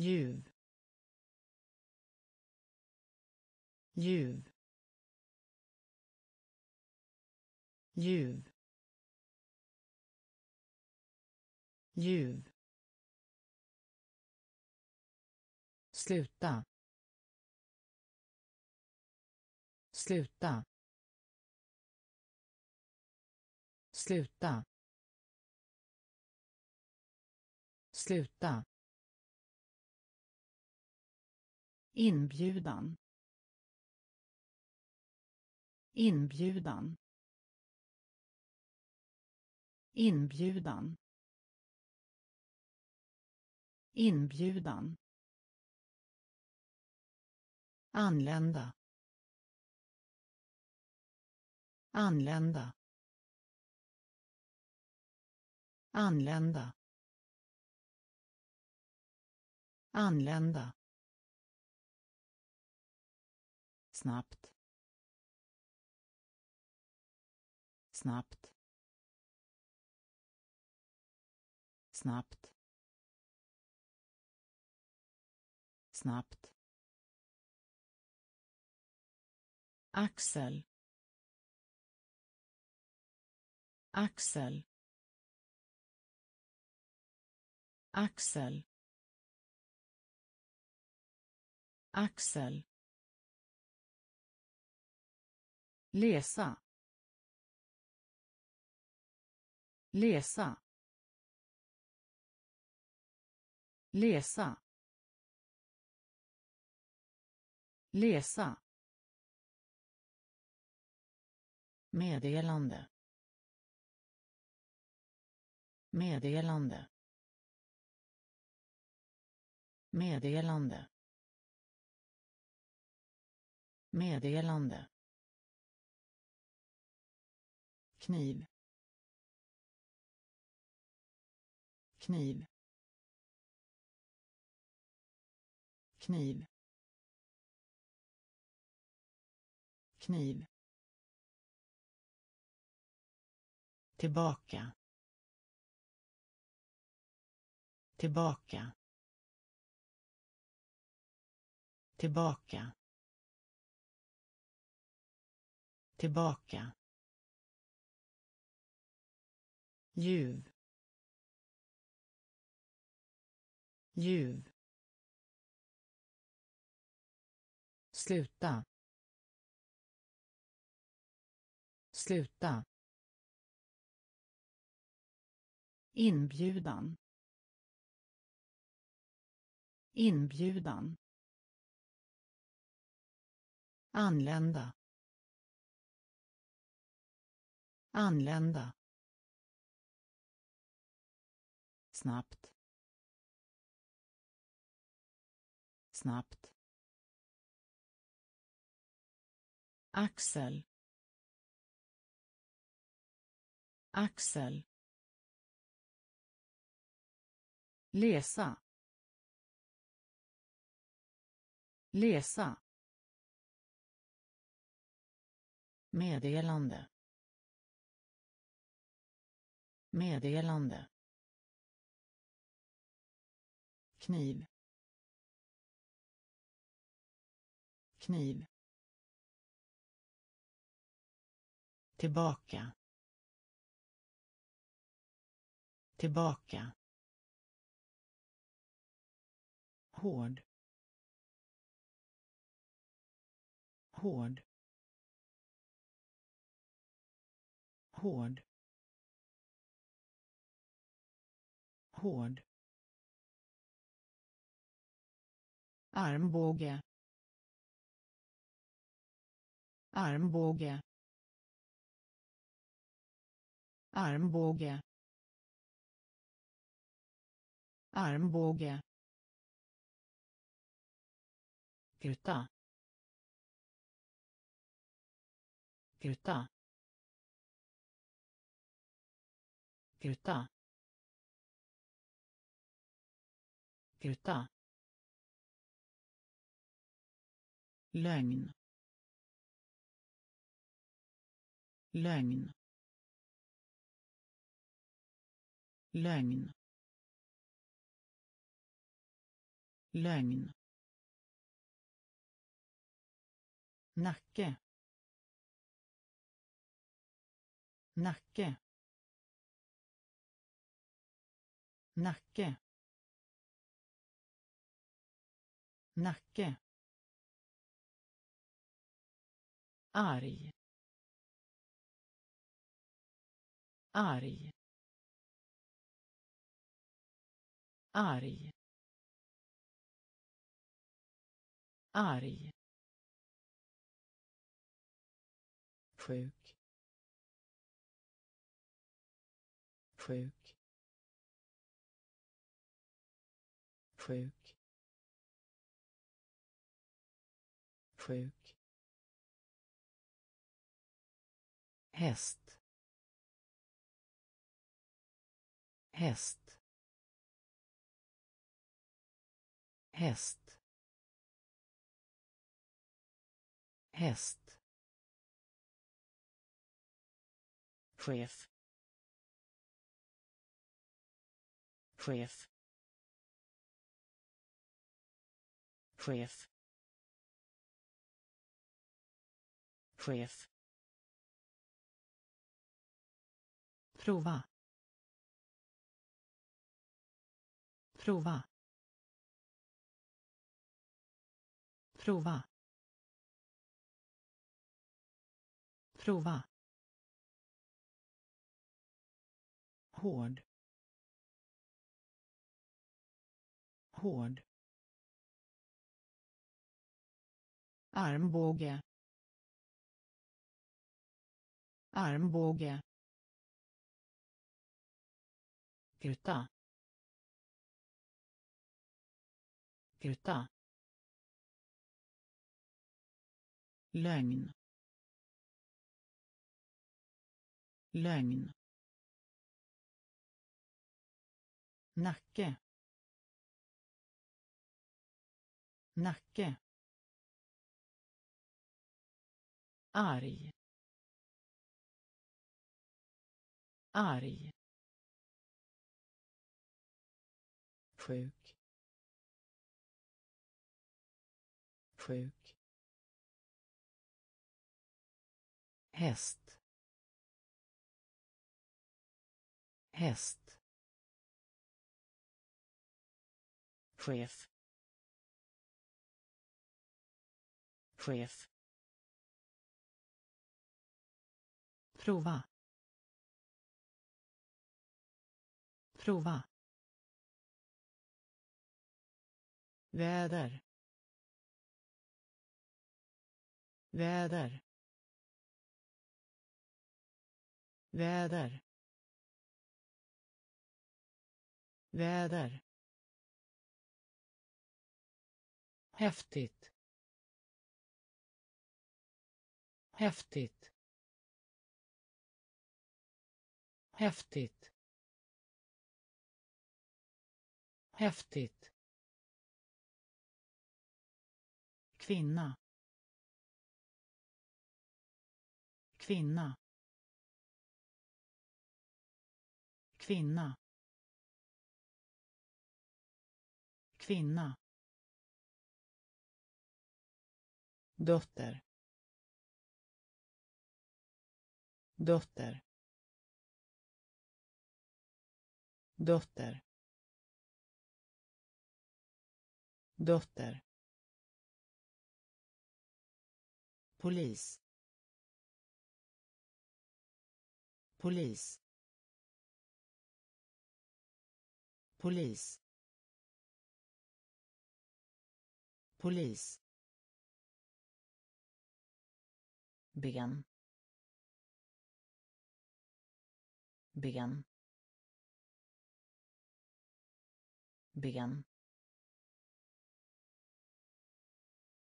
ljuv. Ljuv. Ljuv. Ljuv. Sluta. Sluta. Sluta. Sluta. Inbjudan. Inbjudan. Inbjudan. Inbjudan. Anlända. Anlända. Anlända. Anlända. Snabbt. Snabbt. Snabbt. Snabbt. Axel. Axel. Axel. Axel. Läsa. Läsa. Läsa. Läsa. Meddelande. Meddelande. Meddelande. Meddelande. Kniv. Kniv. Kniv. Kniv. Tillbaka. Tillbaka. Tillbaka. Tillbaka. Ljuv. Ljuv. Sluta. Sluta. Inbjudan. Inbjudan. Anlända. Anlända. Snabbt. Snabbt. Axel. Axel. Läsa. Läsa. Meddelande. Meddelande. Kniv. Kniv. Tillbaka. Tillbaka. Hård. Hård. Hård. Hård. Armbåge armbåge armbåge armbåge Gruta. Gruta. Gruta. Gruta. Lögn. Lögn. Lögn. Lögn. Nacke. Nacke. Nacke. Nacke. Arg. Arg. Arg. Arg. Sjuk. Sjuk. Sjuk. Sjuk. Häst. Häst. Häst. Häst. Chef. Chef. Chef. Chef prova. Prova. Prova. Prova. Hård. Hård. Armbåge. Armbåge Gruta. Gruta. Lögn. Lögn. Nacke. Nacke. Arg. Arg. Sjuk. Sjuk. Häst. Häst. Chef. Chef. Prova. Prova. Väder. Väder. Väder. Väder. Häftigt. Häftigt. Häftigt. Häftigt. Kvinna. Kvinna. Kvinna. Kvinna. Dotter. Dotter. Dotter. Dotter. Polis. Polis. Polis. Polis. Ben. Ben. Ben.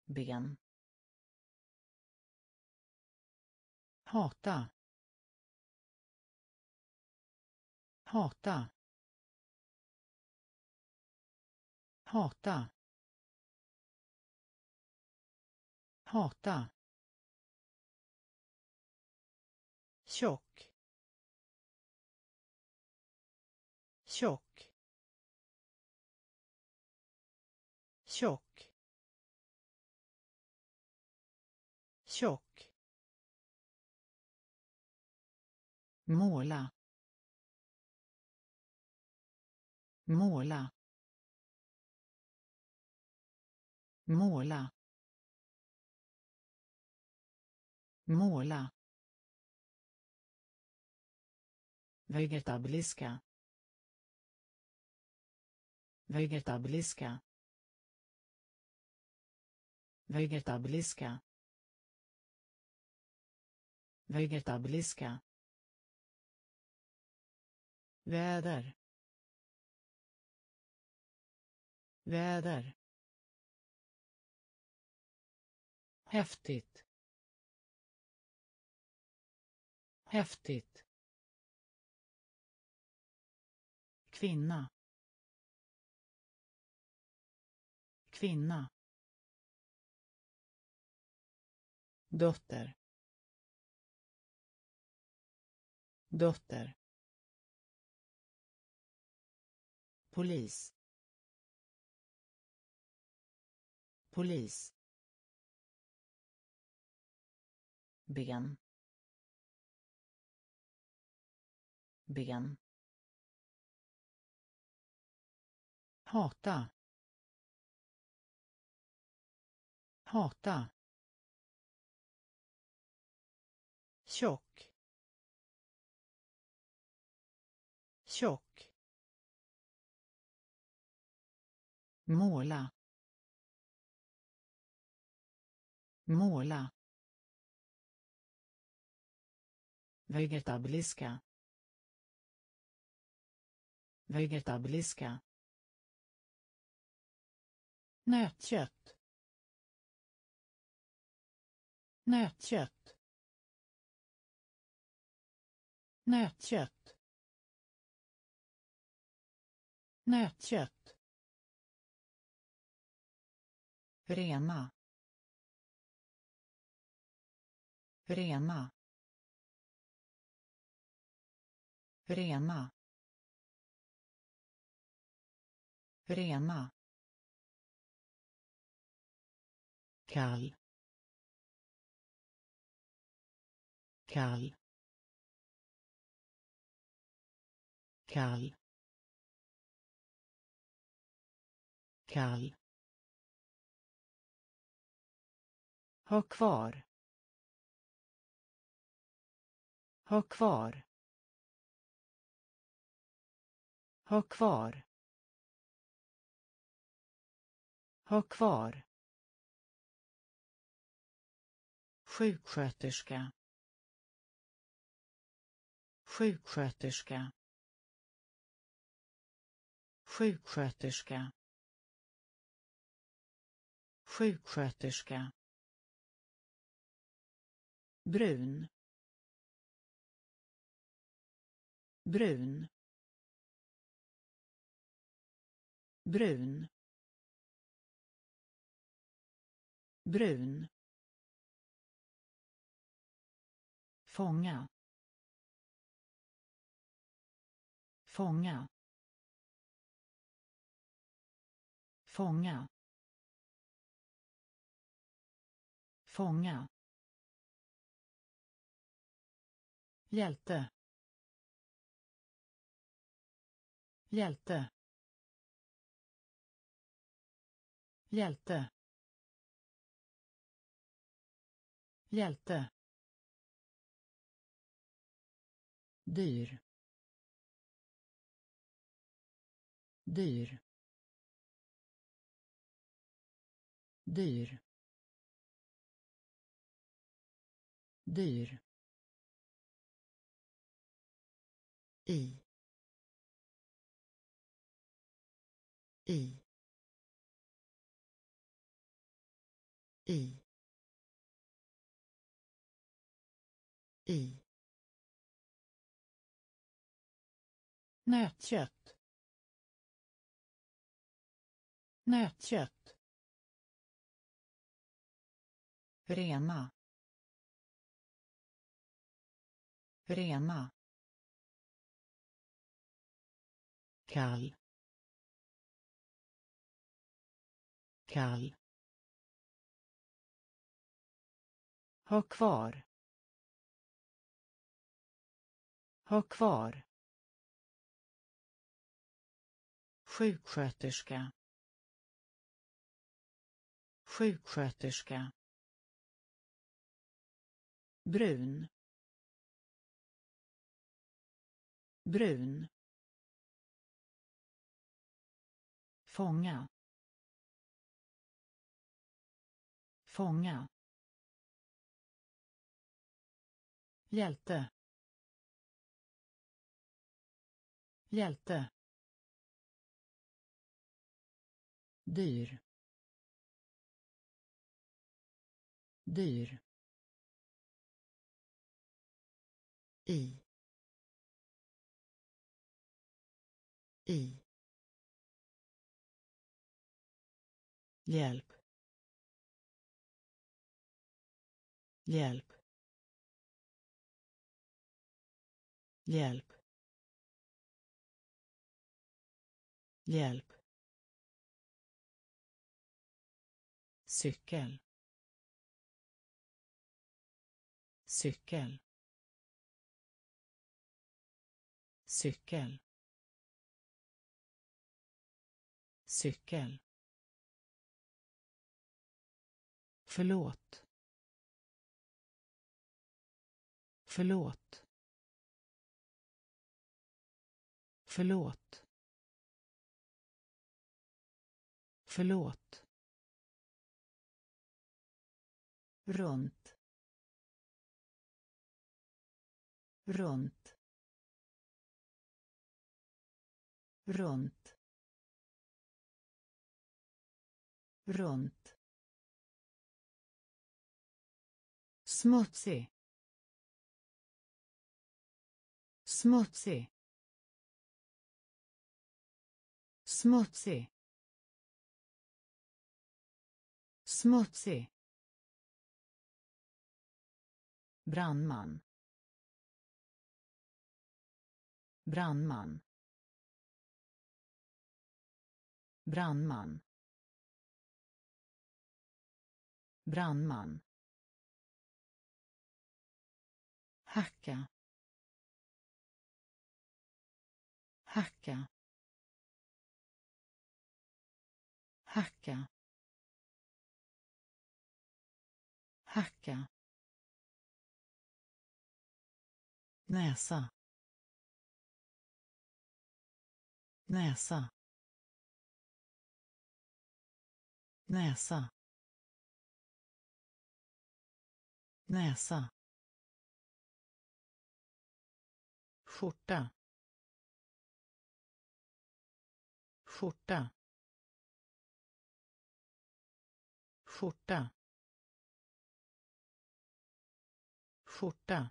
Ben. Hata. Hata. Hata. Hata. Tjock. Tjock. Tjock. Tjock. Måla måla måla måla. Vegetabiliska vegetabiliska vegetabiliska vegetabiliska väder. Väder. Häftigt. Häftigt. Kvinna. Kvinna. Dotter. Dotter. Polis. Polis. Ben ben hata. Hata. Tjock. Tjock måla måla vegetabiliska vegetabiliska nötkött nötkött nötkött nötkött. Rena. Rena. Rena. Rena. Kall. Kall. Kall. Kall. Ha kvar. Ha kvar. Ha kvar. Ha kvar. Sjuksköterska. Sjuksköterska. Sjuksköterska. Sjuksköterska brun. Brun. Brun. Brun. Fånga. Fånga. Fånga. Fånga. Hjälte. Hjälte. Hjälte. Hjälte. Dyr. Dyr. Dyr. Dyr. I. I. I. I. Nötkött. Nötkött. Rena. Rena. Kall. Kall. Ha kvar. Ha kvar. Sjuksköterska. Sjuksköterska. Brun. Brun. Fånga fånga hjälte hjälte dyr dyr i i. hjälp. Hjälp. Hjälp. Hjälp. Cykel. Cykel. Cykel. Cykel. Förlåt. Förlåt. Förlåt. Förlåt. runt runt runt runt smutsig. Smutsig. Smutsig. Smutsig. Brandman. Brandman. Brandman. Brandman. Hacka. Hacka. Hacka. Hacka. Näsa. Näsa. Näsa. Näsa. Skjorta. Skjorta. Skjorta. Skjorta.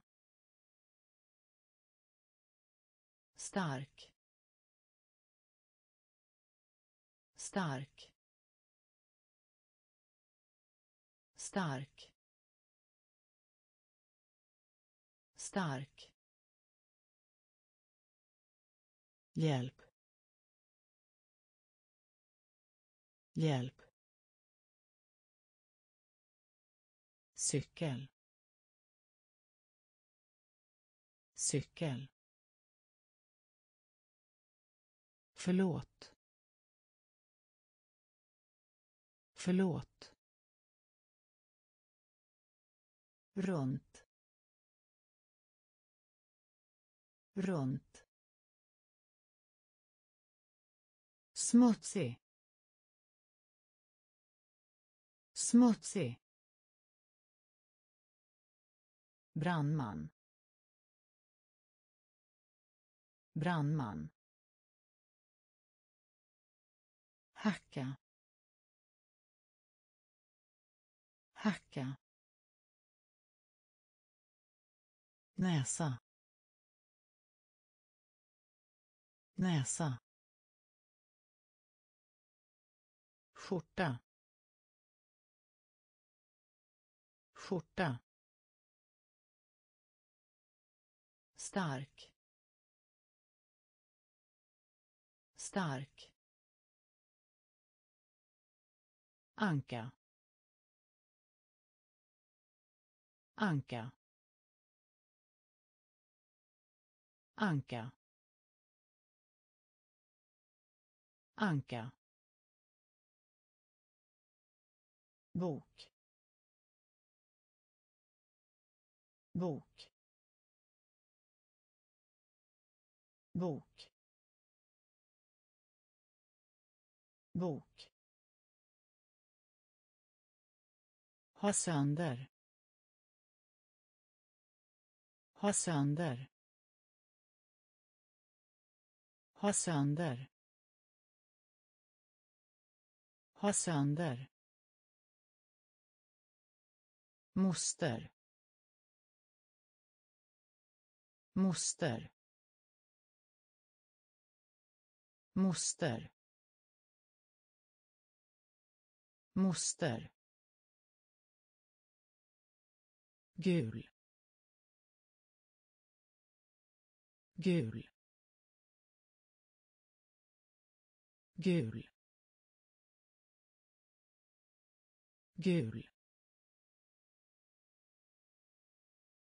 Stark. Stark. Stark. Stark. Hjälp. Hjälp. Cykel. Cykel. Förlåt. Förlåt. runt. Runt. Smutsig. Smutsig. Brandman. Brandman. Hacka. Hacka. Näsa. Näsa. Skjorta. Skjorta. Stark. Stark. Anka. Anka. Anka. Anka. Bok. Bok. Bok. Bok. Ha sönder. Ha sönder. Ha sönder. Ha sönder moster. Moster. Moster. Moster. Gul. Gul. Gul. Gul.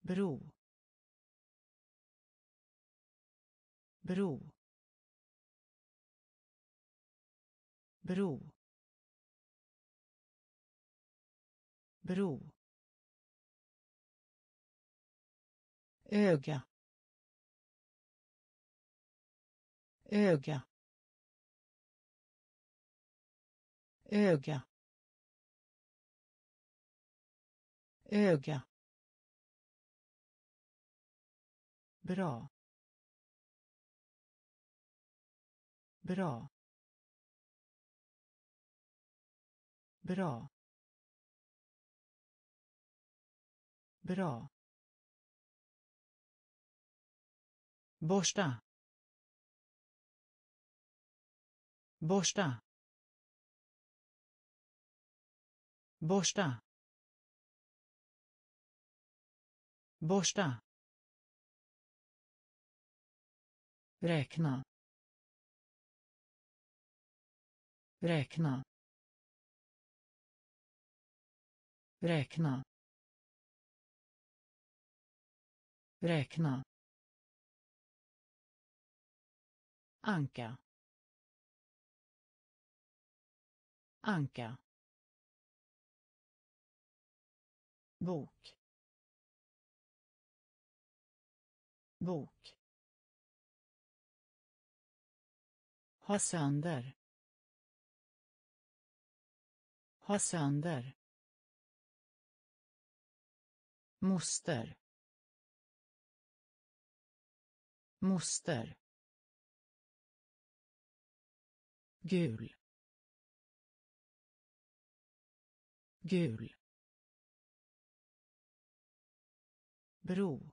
Bro. Bro. Bro. Bro. Öga. Öga. Öga. Öga. Bra. Bra. Bra. Bra. Borsta. Borsta. Borsta. Borsta. Räkna. Räkna. Räkna. Räkna. Anka. Anka. Bok. Bok. Ha sönder. Ha sönder. Moster. Moster. Gul. Gul. Bro.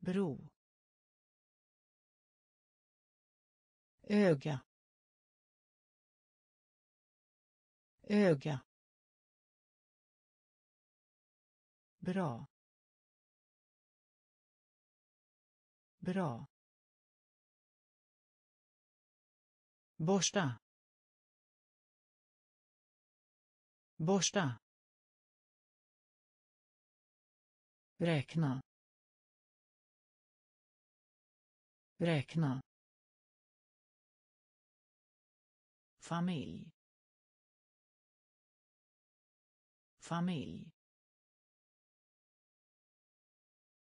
Bro. Öga. Öga. Bra. Bra. Borsta. Borsta. Räkna. Räkna. Familj. Familj.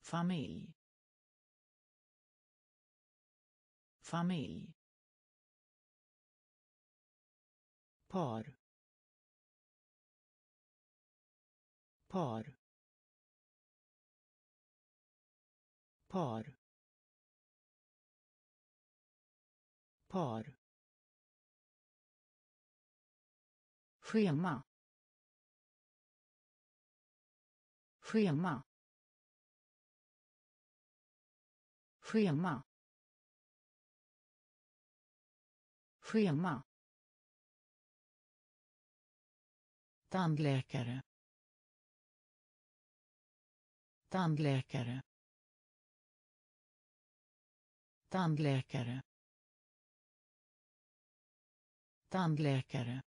Familj. Familj. Par. Par. Par. Par. Schema. Schema. Schema. Schema. Tandläkare. Tandläkare. Tandläkare. Tandläkare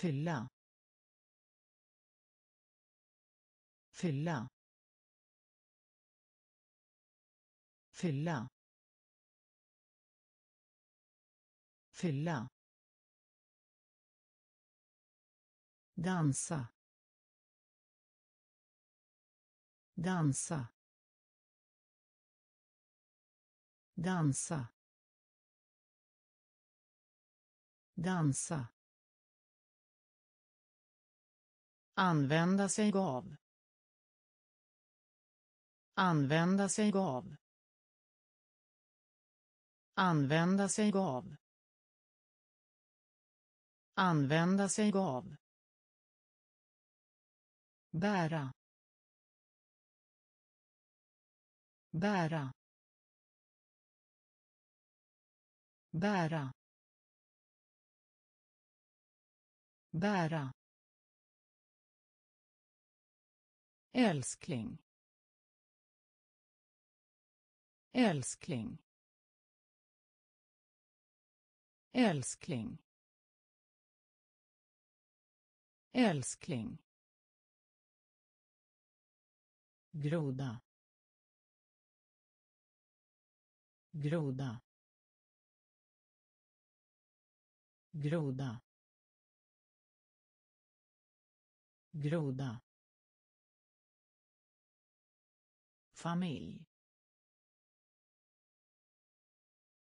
fylla. Fylla. Fylla. Fylla. Dansa. Dansa. Dansa. Dansa. Använda sig av. Använda sig av. Använda sig av. Använda sig av. Bära. Bära. Bära. Bära. Älskling. Älskling. Älskling. Älskling. Groda. Groda. Groda. Groda. Familj.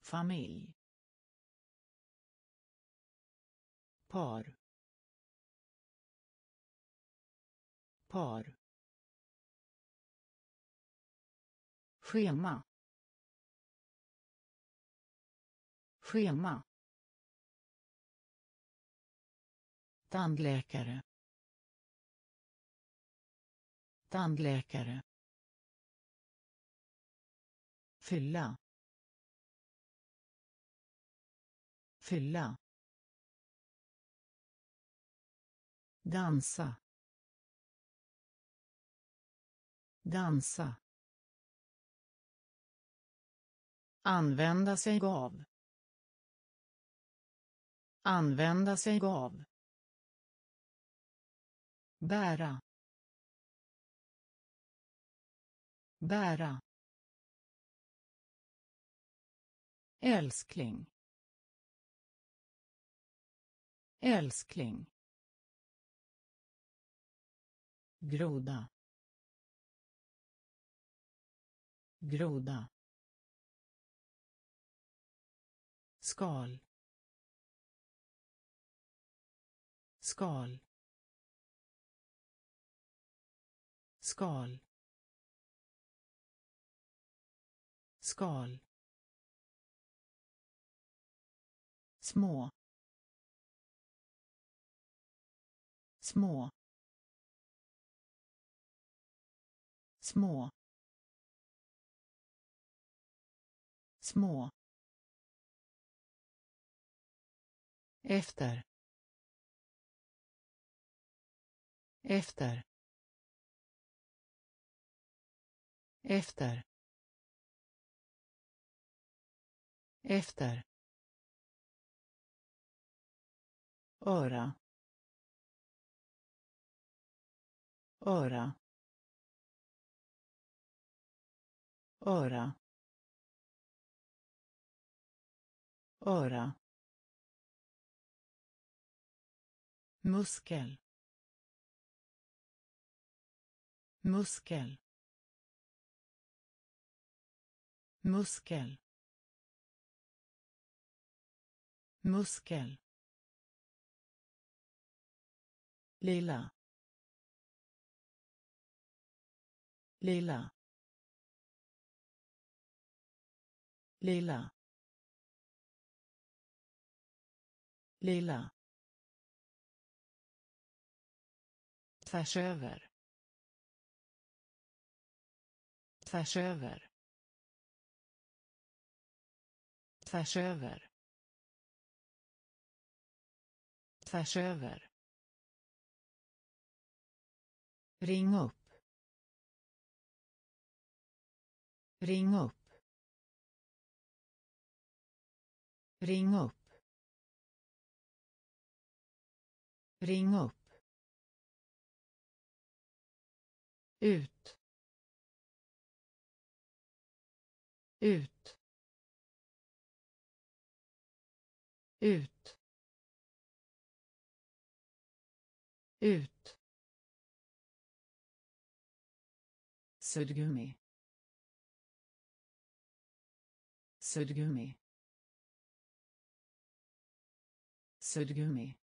Familj. Par. Par. Schema. Schema. Tandläkare. Tandläkare fylla. Fylla. Dansa. Dansa. Använda sig av. Använda sig av. Bära. Bära. Älskling. Älskling. Groda. Groda. Skal. Skal. Skal. Skal. Små. Små. Små. Små. Efter. Efter. Efter. Efter. Öra. Öra. Öra. Öra. Muskel. Muskel. Muskel. Muskel. Lila Lila Lila Lila. Tvärs över tvärs över tvärs över tvärs över ring upp ring upp Ring upp. Ring upp. Ut. Ut. Ut. Ut. Suddgummi. Suddgummi. Suddgummi.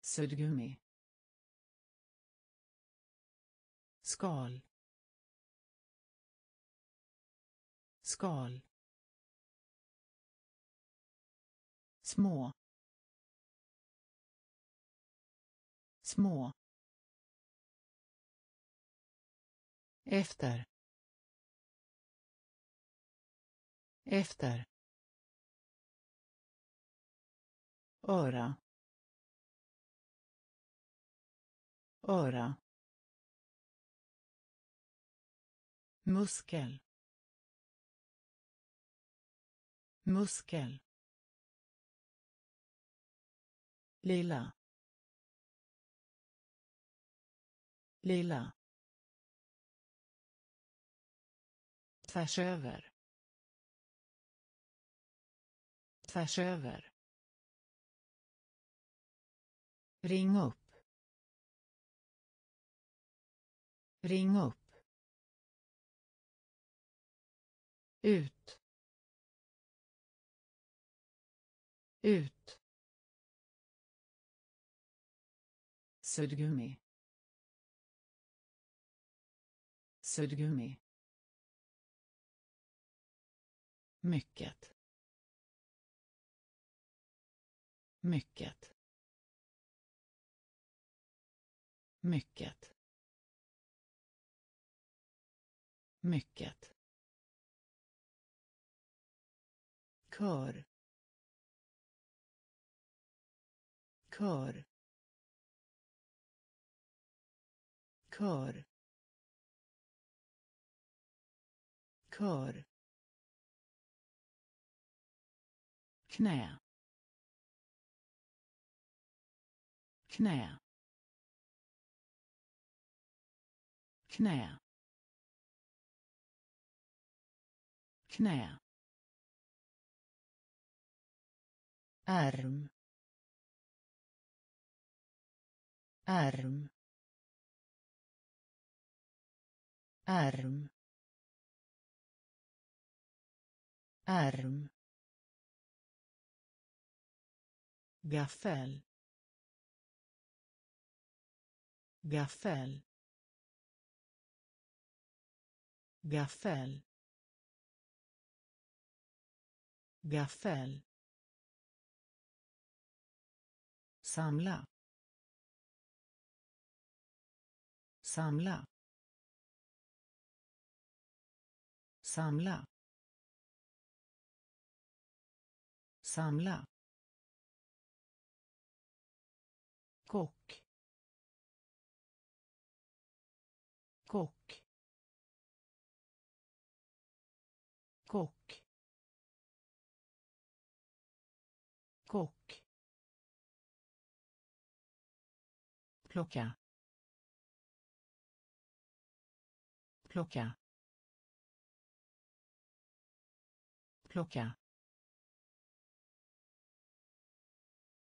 Suddgummi. skal skal små små efter. Efter. Öra. Öra. Muskel. Muskel. Lila lila tvärs över. Tvärs över. Ring upp. Ring upp. Ut. Ut. Suddgummi. Suddgummi. Mycket. Mycket. Mycket. Mycket. Kör. Kör. Kör. Kör. Knä knä knä knä arm. Arm. Arm. Arm gaffel. Gaffel. Gaffel. Gaffel. Samla. Samla. Samla. Samla. Kock. Kock. Kock. Kock. Plocka. Plocka. Plocka.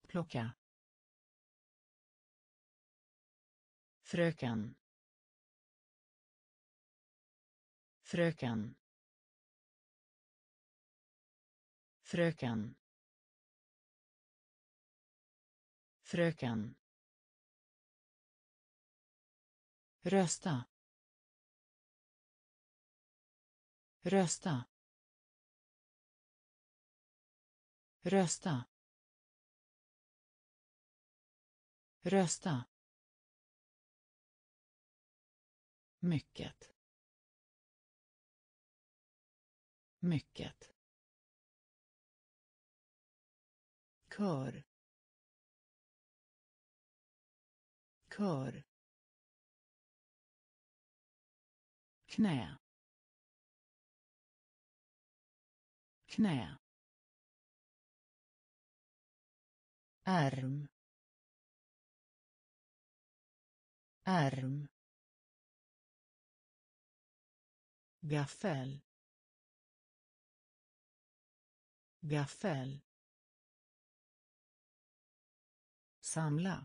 Plocka. Fröken. Fröken. Fröken. Fröken. Rösta. Rösta. Rösta. Rösta. Mycket. Mycket. Kör. Kör. Knä. Knä. Arm. Arm. Gaffel. Gaffel. Samla.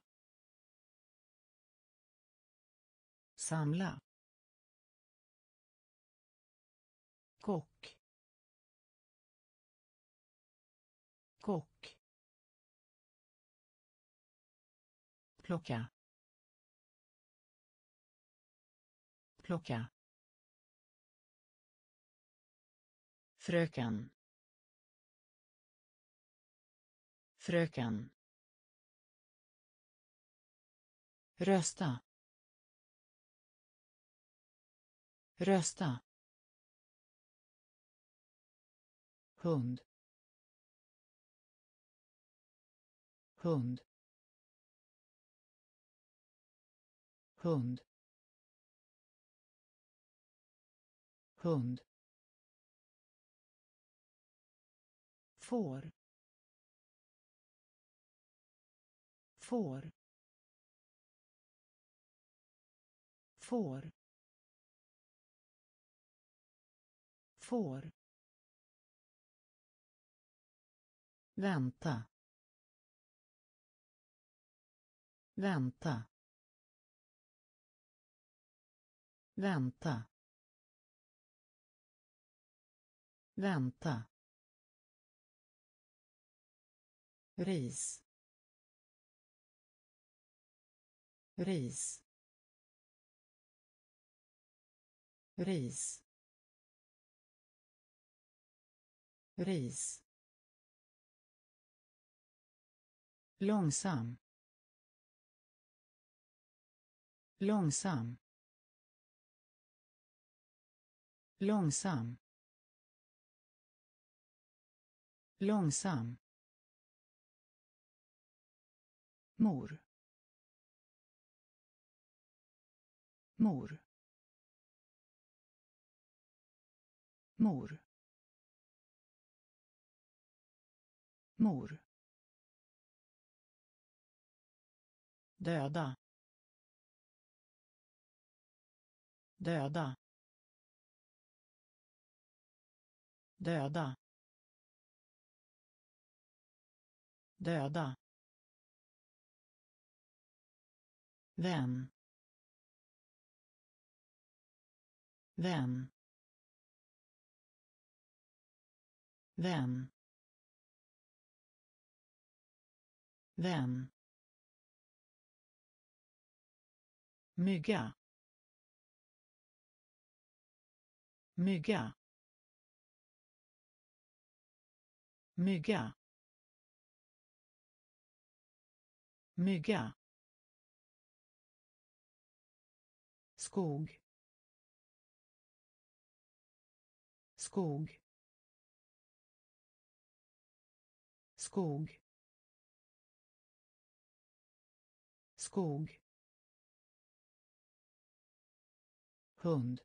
Samla. Kock. Kock. Plocka. Plocka. Fröken. Fröken. Rösta. Rösta. Hund. Hund. Hund. Hund. Får. Får. Får. Får. Vänta. Vänta. Vänta. Vänta. Ris ris ris ris långsam. Långsam. Långsam. Långsam. Mor. Mor. Mor. Mor. Döda. Döda. Döda. Döda. Vän. Vän. Vän. Vän. Mygga. Mygga. Mygga. Mygga. Skog. Skog. Skog. Skog. Hund.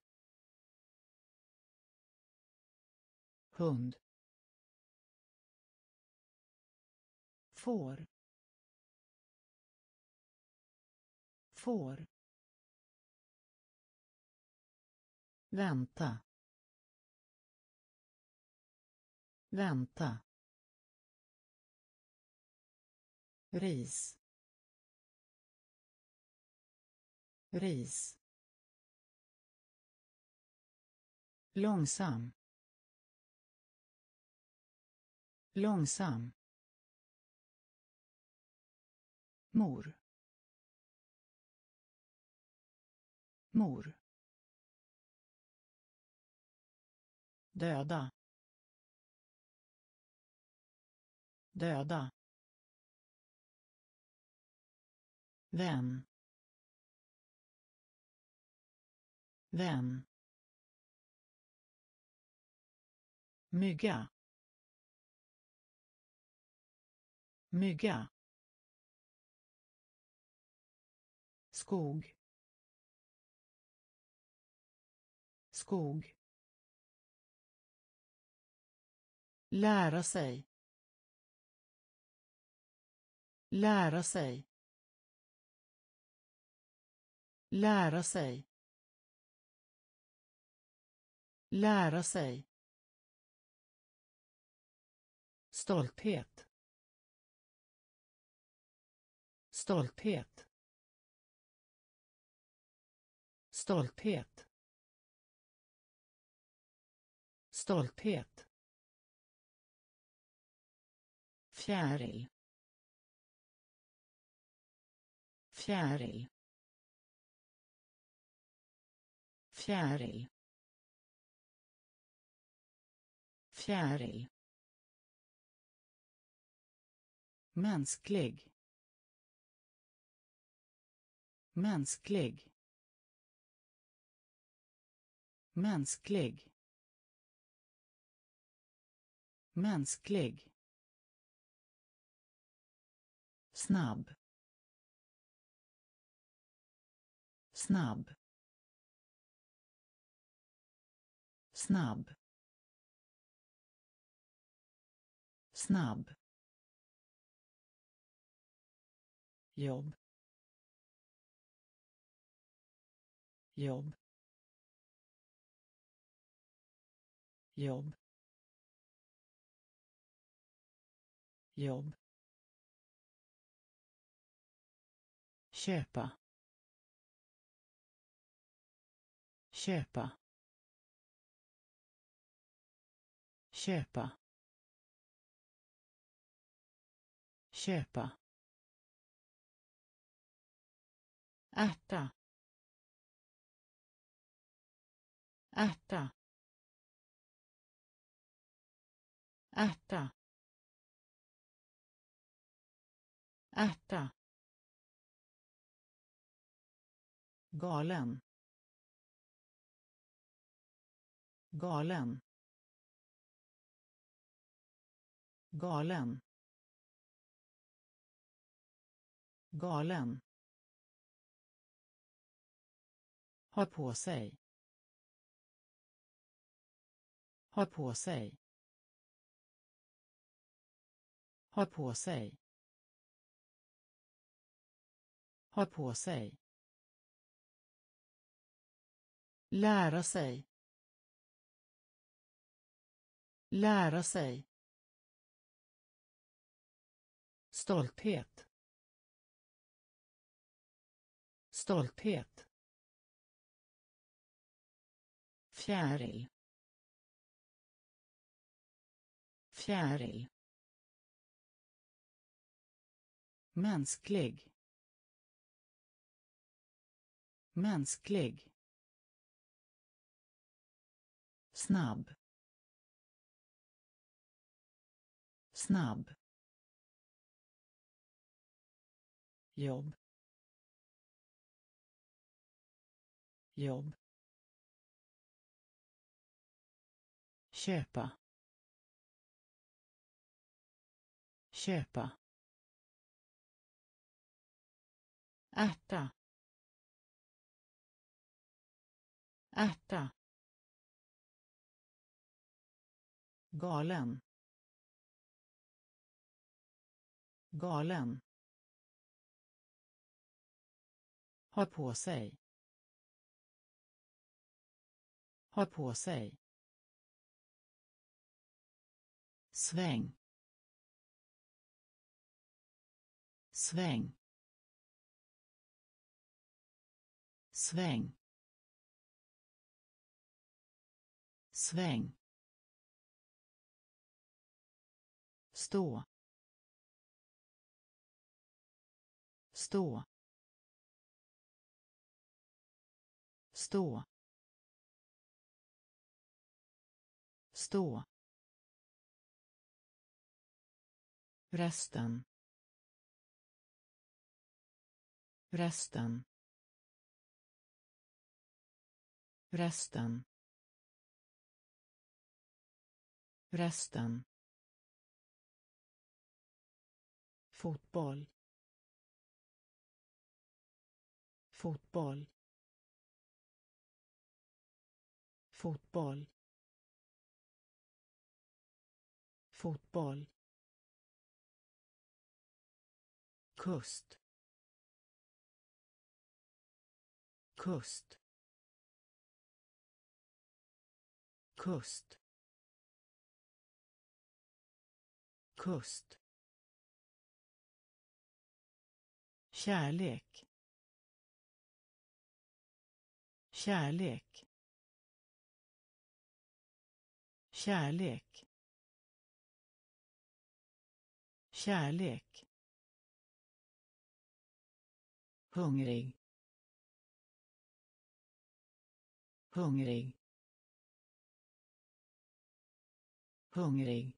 Hund. Får. Får. Vänta. Vänta. Ris. Ris. Långsam. Långsam. Mor. Mor. Döda. Döda. Vän. Vän. Mygga. Mygga. Skog. Skog. Lära sig. Lära sig. Lära sig. Lära sig. Stolthet. Stolthet. Stolthet. Stolthet. Fjäril. Fjäril. Fjäril. Fjäril. Mänsklig. Mänsklig. Mänsklig. Mänsklig. Snabb. Snabb. Snabb. Snabb. jobb jobb jobb jobb köpa. Köpa. Köpa. Köpa. Ärta ärta ärta ärta galen. Galen. Galen. Galen. Ha på sig. Ha på sig. Ha på sig. Ha på sig. Lära sig. Lära sig. Stolthet. Stolthet. Fjäril. Fjäril. Mänsklig. Mänsklig. Snabb. Snabb. Jobb. Jobb. Köpa. Köpa. Ärta ärta galen. Galen. Ha på sig. Ha på sig. Sväng. Sväng. Sväng. Sväng. Stå. Stå. Stå. Stå. Resten. Resten. Resten. Resten. Fotboll. Fotboll. Fotboll. Fotboll. Kust kust kust kust kärlek. Kärlek. Kärlek. Kärlek. Hungrig. Hungrig. Hungrig.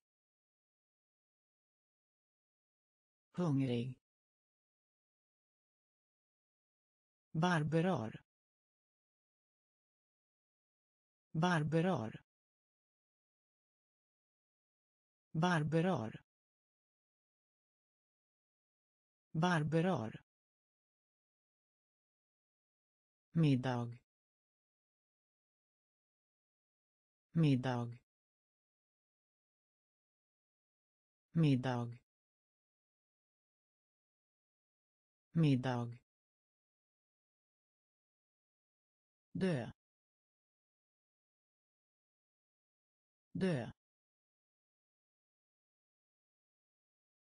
Hungrig. Barberar. Barberar. Barberar. Barberar. middag middag middag middag dö. Dö.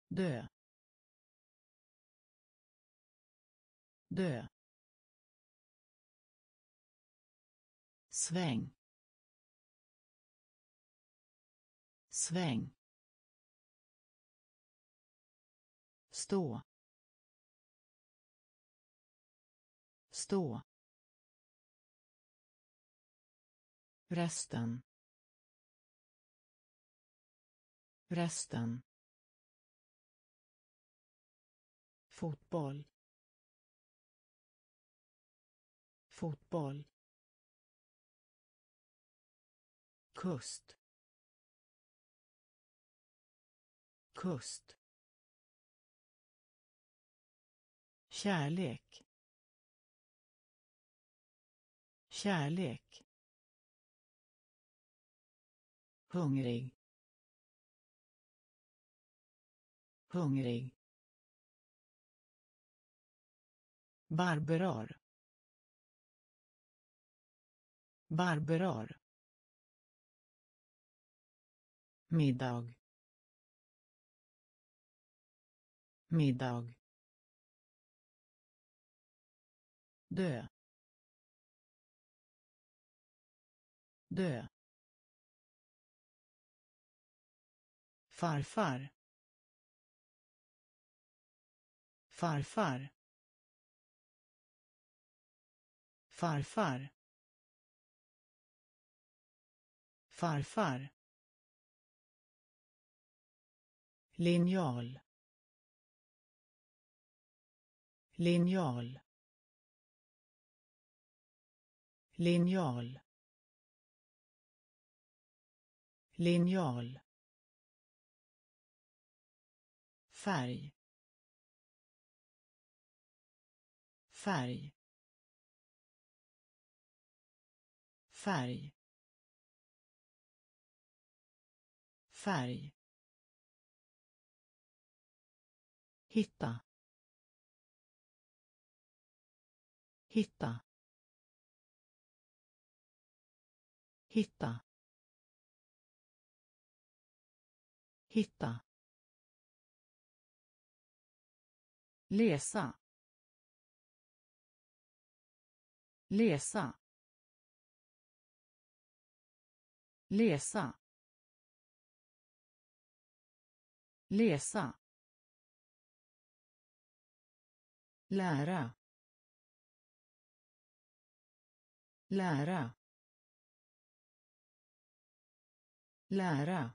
Dö. Dö. Sväng. Sväng. Stå. Stå. Resten. Resten. Fotboll. Fotboll. Kust. Kust. Kärlek. Kärlek. Hungrig. Hungrig. Barberar. Barberar. middag. Middag. Dö. Dö. Farfar. Farfar. Farfar. Farfar. Linjal. Linjal. Linjal. Linjal. Färg. Färg. Färg. Färg. Hitta. Hitta. Hitta. Hitta. Läsa. Läsa. Läsa. Läsa. Lära. Lära. Lära.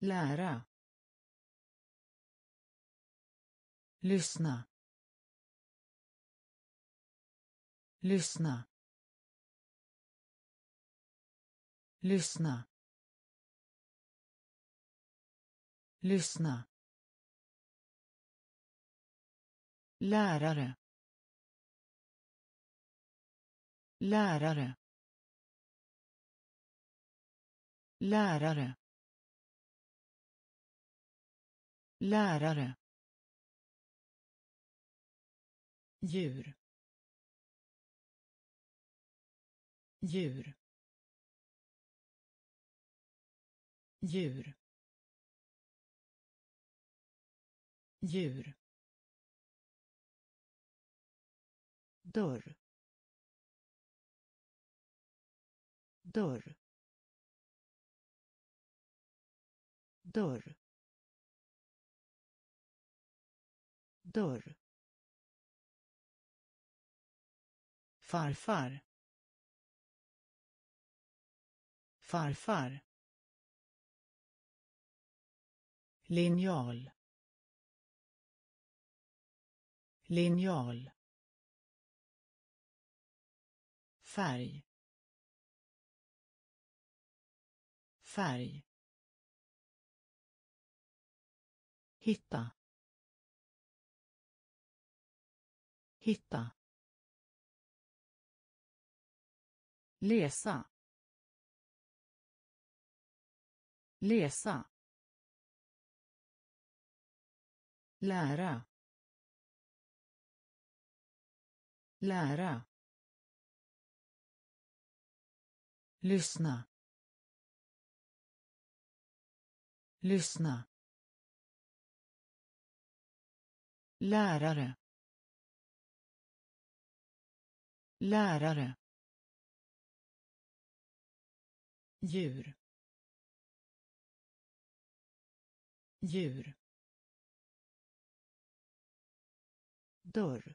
Lära. Lyssna. Lyssna. Lyssna. Lyssna. Lärare. Lärare. lärare lärare djur. Djur. Djur. Djur. Dörr. Dörr. Dörr. Dörr. Farfar. Farfar. Linjal. Linjal. Färg. Färg. Hitta. Hitta. Läsa. Läsa. Lära. Lära. Lyssna. Lyssna. Lärare. Lärare. Djur. Djur. Dörr.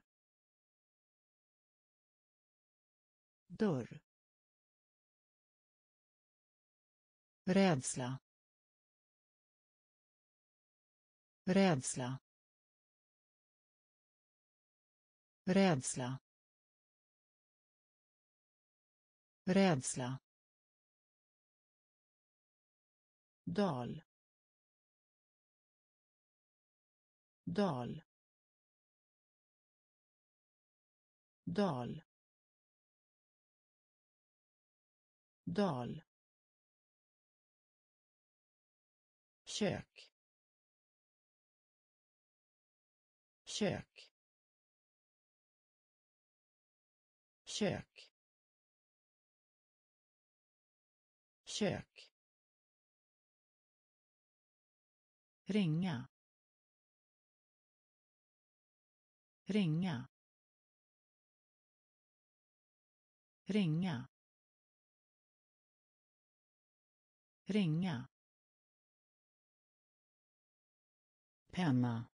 Dörr. Rädsla. Rädsla. Rädsla. Rädsla. Dal. Dal. Dal. Dal. Kök. Kök. Kök. Kök. Ringa. Ringa. Ringa. Ringa. Penna.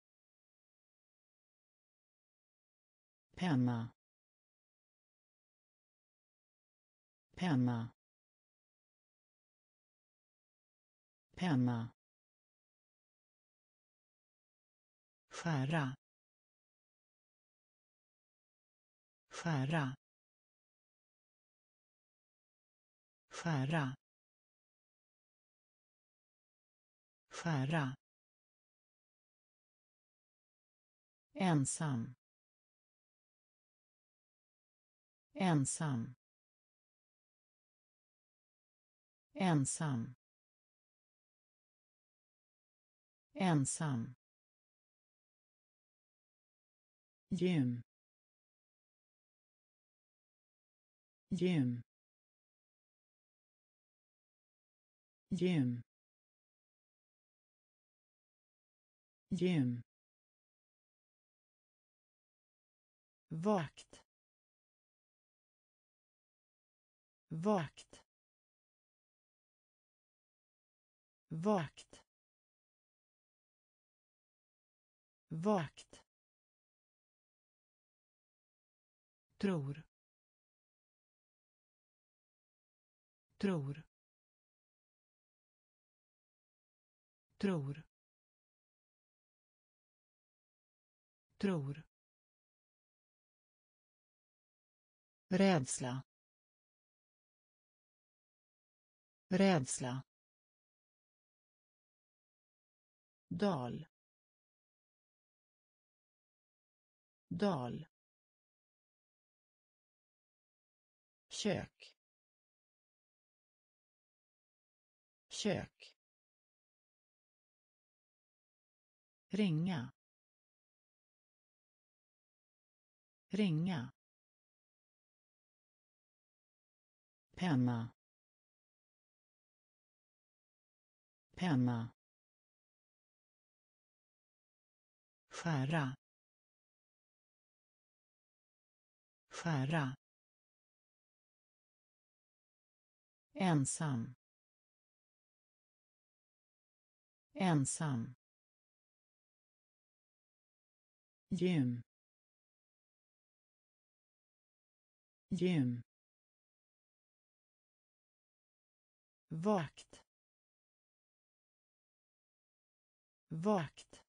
Penna. Penna. Penna. Skära. Skära. Skära. Skära. Ensam. Ensam. Ensam. Ensam. Gym. Gym. Gym. Gym. Vakt. Vakt. Vakt. Vakt. Tror. Tror. Tror. Tror. Rädsla. Rädsla. Dal. Dal. Kök. Kök. Ringa. Ringa. Penna. Penna. Skära. Skära. Ensam. Ensam. Gym. Gym. Vakt. Vakt.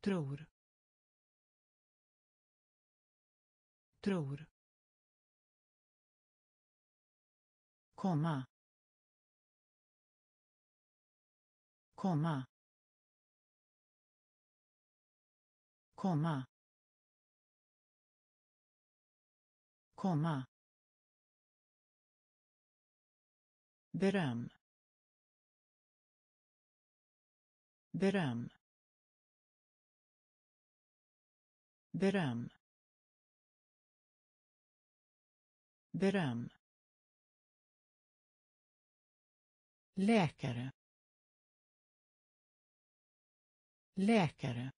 Tror. Tror. Komma. Komma. Komma. Komma. Beröm. Beröm. Beröm. Beröm. Läkare. Läkare.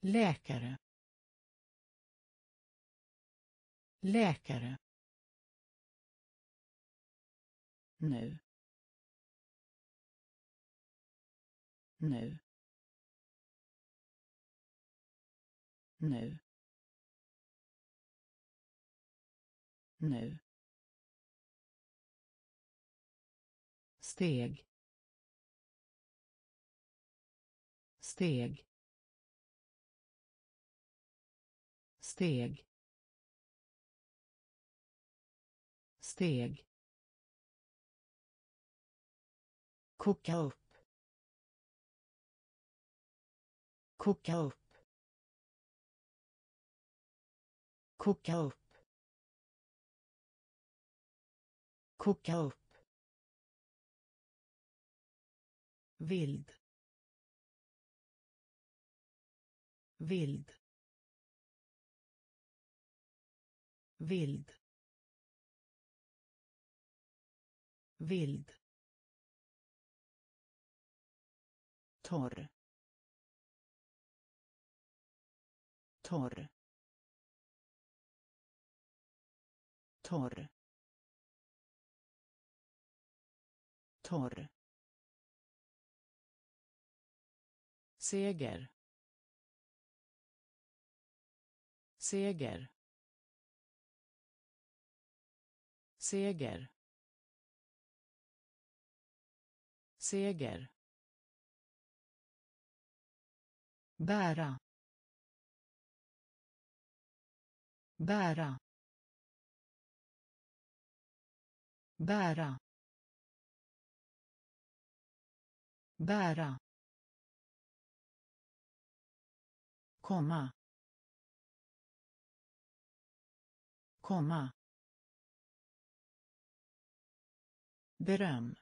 Läkare. Läkare. Nu. Nu. Nu. Nu. Steg. Steg. Steg. Steg. Koka upp. Koka upp. Koka upp. Koka upp. Vild. Vild. Vild. Vild. Torr. Torr. Torr. Torr. Seger. Seger. Seger. Seger. Bära. Bära. Bära. Bära. Komma. Komma. Beröm.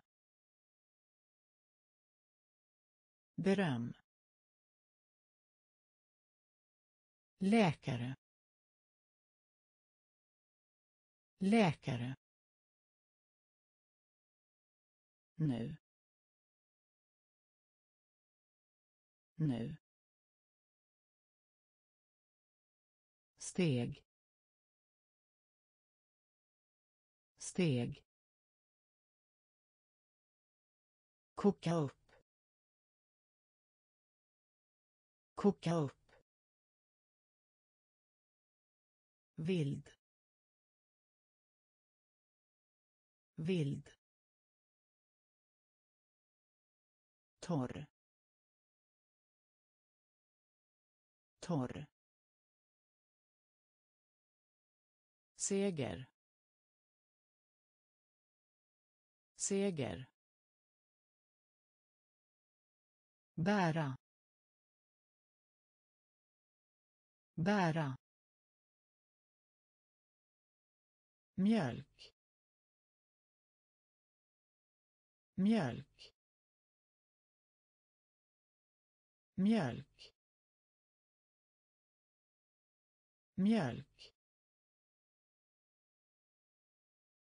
Beröm. Läkare. Läkare. Nu. Nu. Steg. Steg. Koka upp. Koka upp. Vild. Vild. Torr. Torr. Seger. Seger. Bära. Bära. Mjölk. Mjölk. Mjölk. Mjölk.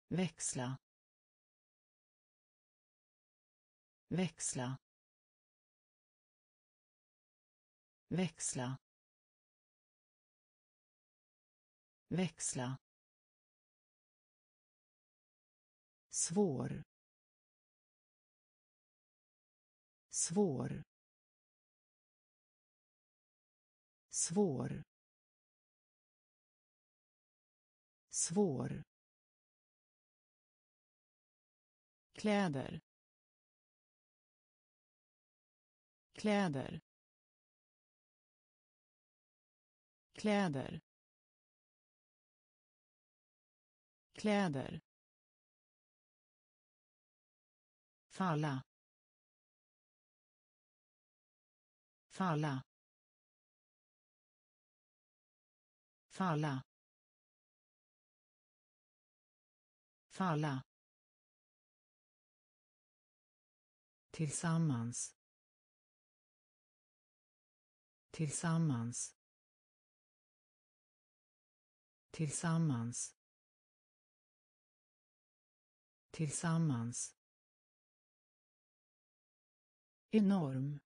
Växla. Växla. Växla. Växla. Svår. Svår. Svår. Svår. Kläder. Kläder. Kläder. Kläder. Falla. Falla. Falla. Falla. Tillsammans. Tillsammans. Tillsammans. Tillsammans. Enorm.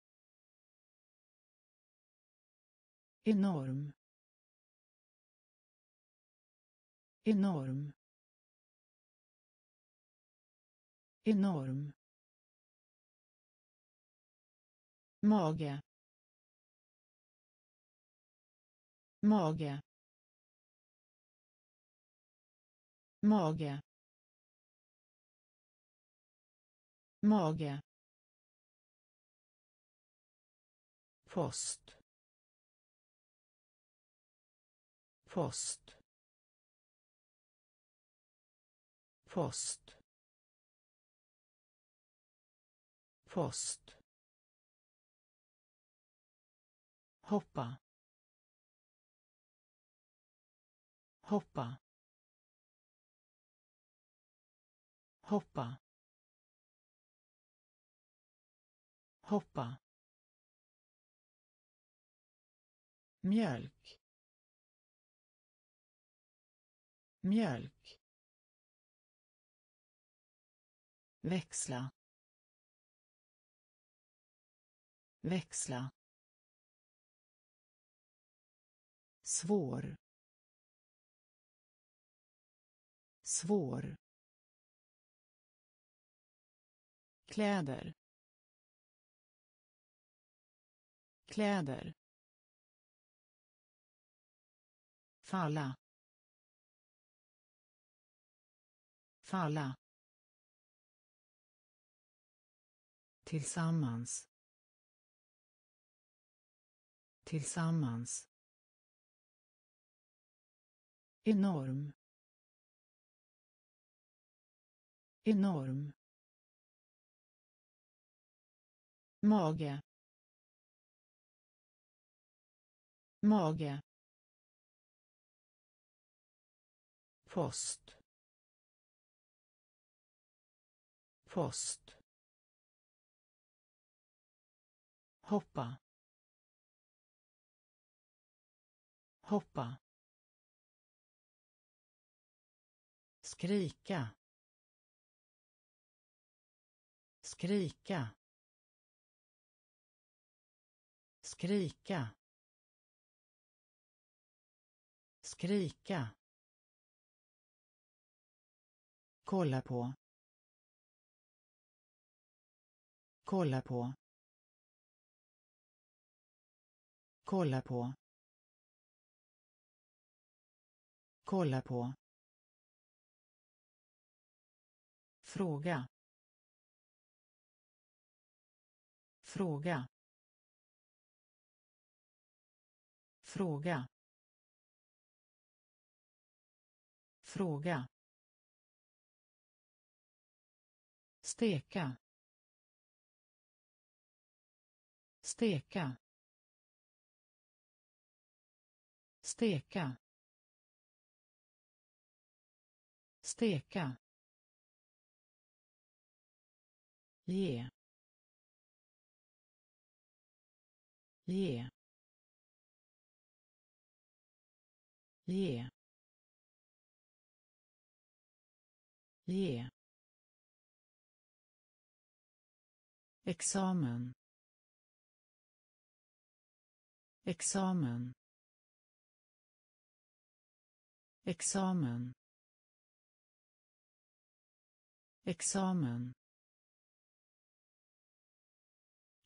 Enorm. Enorm. Enorm. Mage. Mage. Mage. Mage. Post. Post. Post. Post. Hoppa. Hoppa. Hoppa. Hoppa. Mjölk. Mjölk. Växla. Växla. Svår. Svår. Kläder. Kläder. Falla. Falla. Tillsammans. Tillsammans enorm. Enorm. Mage. Mage. Post. Post. Hoppa. Hoppa. Skrika. Skrika. Skrika. Skrika. Kolla på. Kolla på. Kolla på. Kolla på. Fråga. Fråga. Fråga. Fråga. Steka. Steka. Steka. steka ge ge ge ge examen. Examen. Examen. Examen.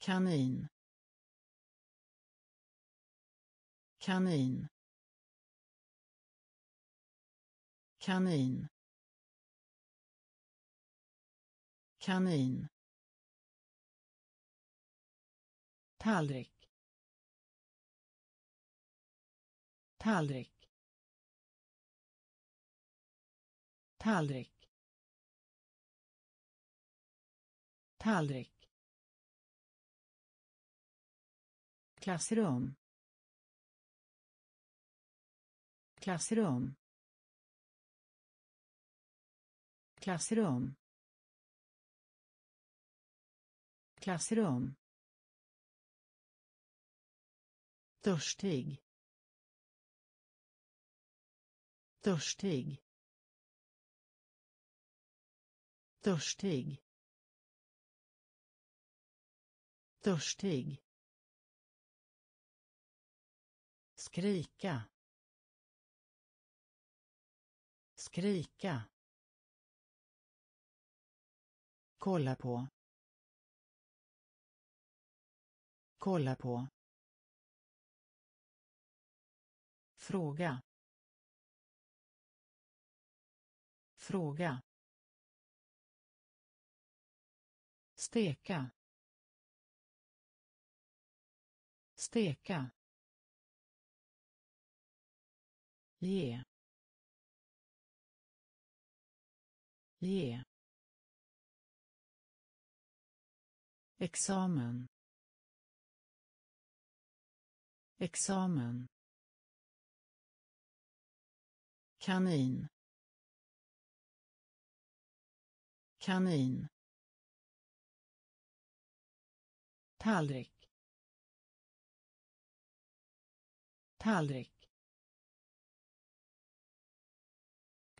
Kanin. Kanin. Kanin. Kanin. Tallrik. Tallrik. Tallrik. Tallrik. Klassrum. Klassrum. Klassrum. Klassrum. Törstig. Törstig. Törstig. Törstig. Skrika. Skrika. Kolla på. Kolla på. Fråga. Fråga. Steka. Steka. Ge ge examen. Examen. Kanin. Kanin. Tallrik. Tallrik.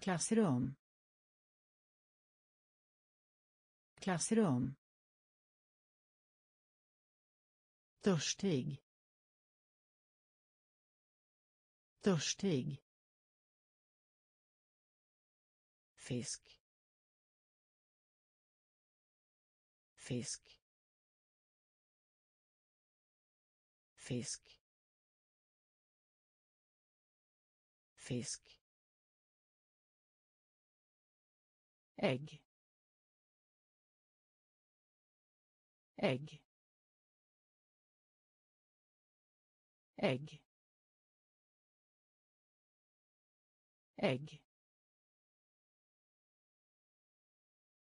Klassrum. Klassrum. Törstig. Törstig. Fisk. Fisk. Fisk. Fisk. Ägg ägg ägg ägg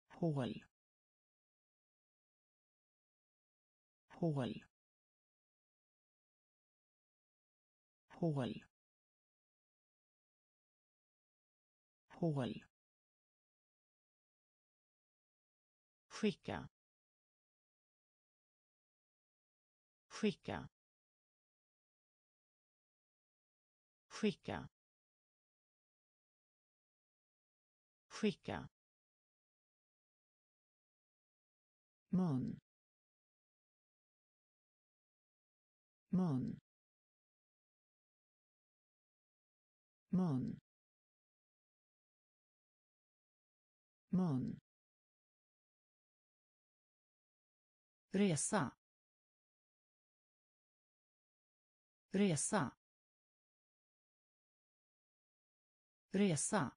hål hål hål hål skicka. Skicka. Skicka. Skicka. Mun. Mun. Mun. Mun. Resa. Resa. Resa.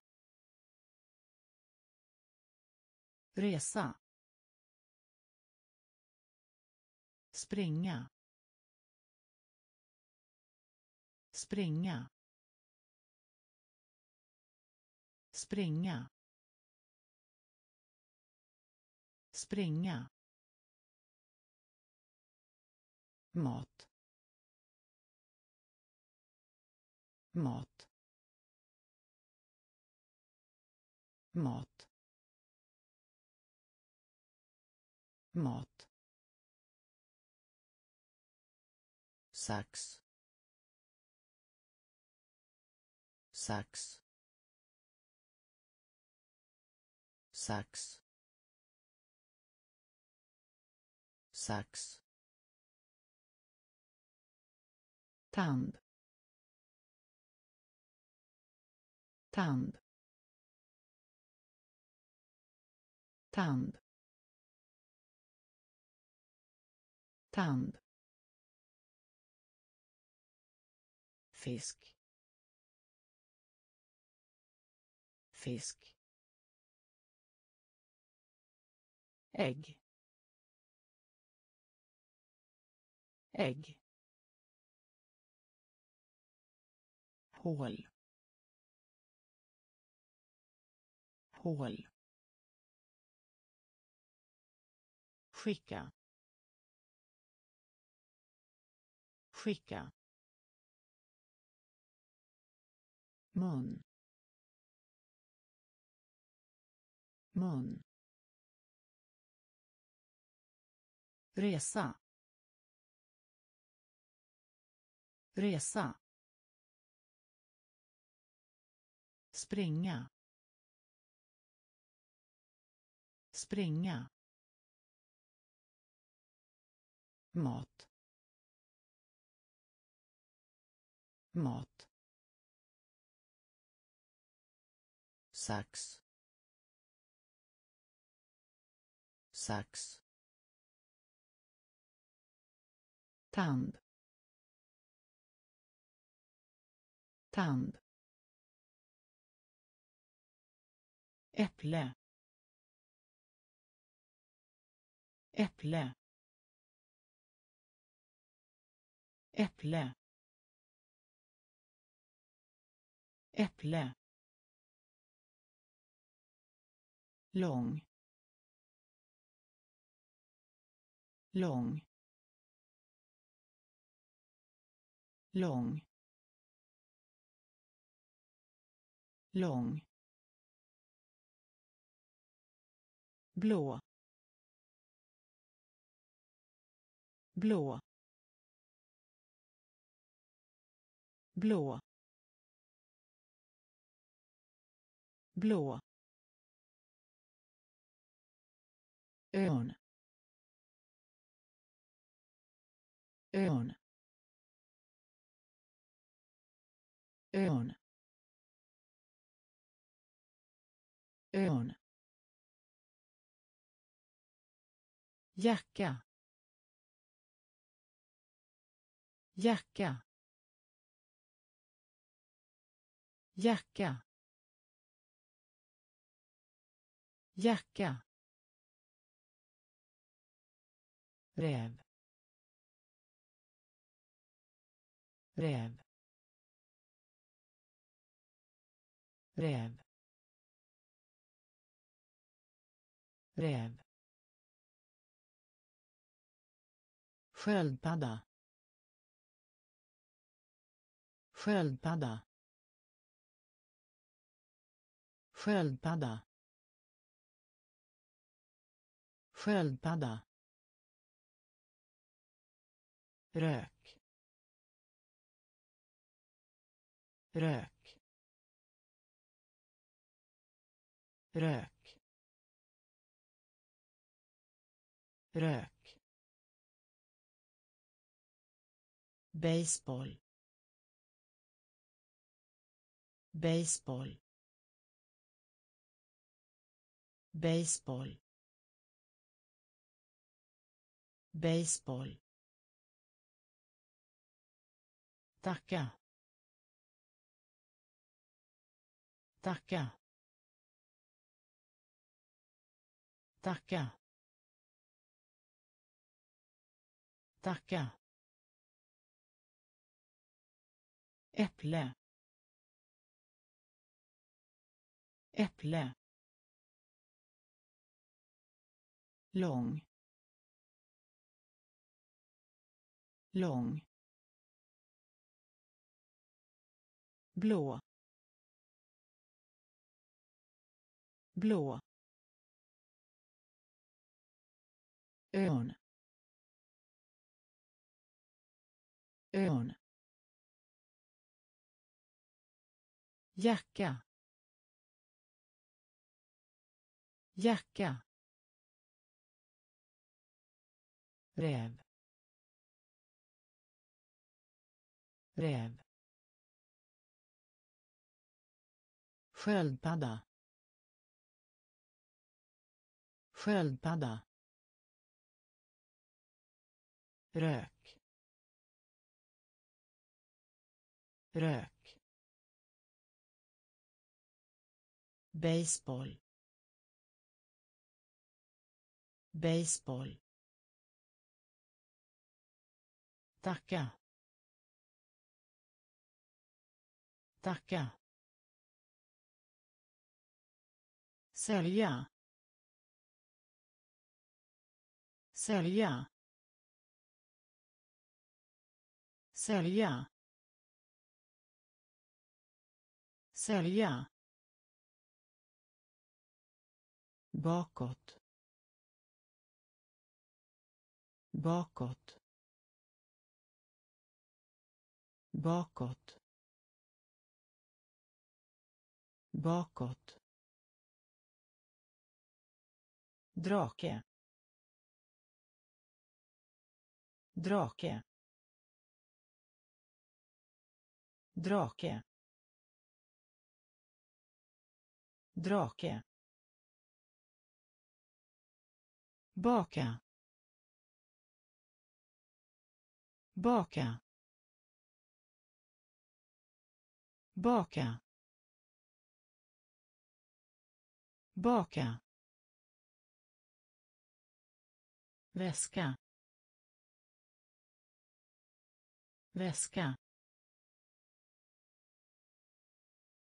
Resa. Springa. Springa. Springa. Springa. Mat mat mat mat sax. Sax. Sax. Sax tand. Tand. Tand. Tand. Fisk. Fisk. Ägg. Ägg. Hål. Hål. Skicka. Skicka. Mun. Mun. Resa. Resa. Spränga spränga mat. Mat. Sax. Sax. Tand. Tand. Äpple. Äpple. Äpple. Äpple. Lång. Lång. Lång. Lång. Blå. Blå. Blå. Blå. Ön ön ön ön jacka jacka jacka jacka räv. Räv. Räv. Räv. Sköldpadda. Sköldpadda. Sköldpadda. Sköldpadda. Rök. Rök. Rök. Rök. Baseball. Baseball. Baseball. Baseball. Tacka tacka tacka tacka äpple. Äpple. Lång. Lång. Blå. Blå. Ön ön jacka jacka räv. Räv. Sköldpadda. Sköldpadda. Rök. Rök. Baseball. Baseball. Tacka. Tacka. Sälja. Sälja. Sälja. Sälja. Bakåt. Bakåt. Bakåt. Bakåt. Drake. Drake. Drake. Drake. Baka. Baka. Baka. Baka. Väska. Väska.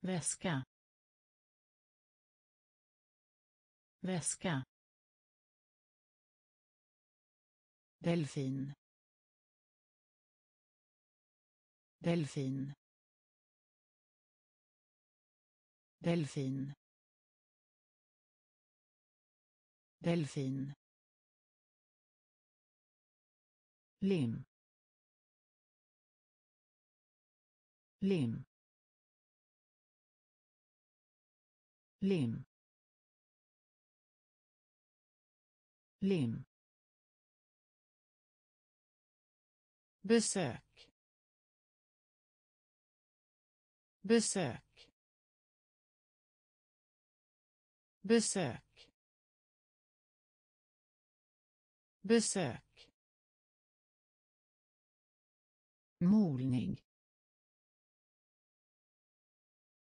Väska. Väska. Delfin. Delfin. Delfin. Delfin. Lim. Lim. Lim. Lim besök. Besök. Besök. Besök. Molning.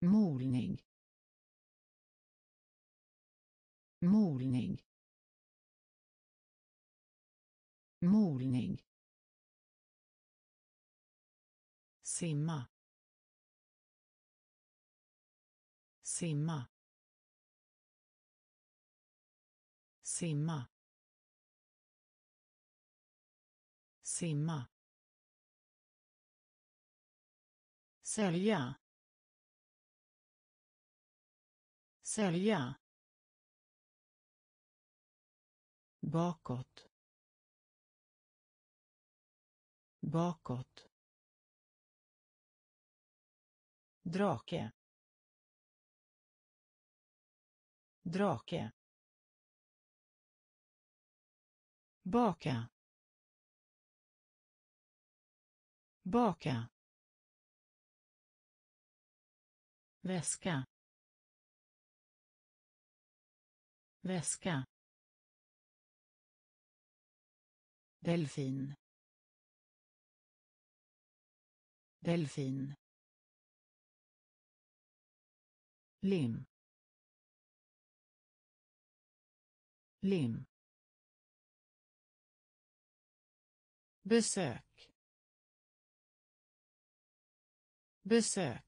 Molning. Molning. Molning. Simma. Simma. Simma. Simma. Sälja. Sälja. Bakåt. Bakåt. Drake. Drake. Baka. Baka. Väska. Väska. Delfin. Delfin. Lim. Lim. Besök. Besök.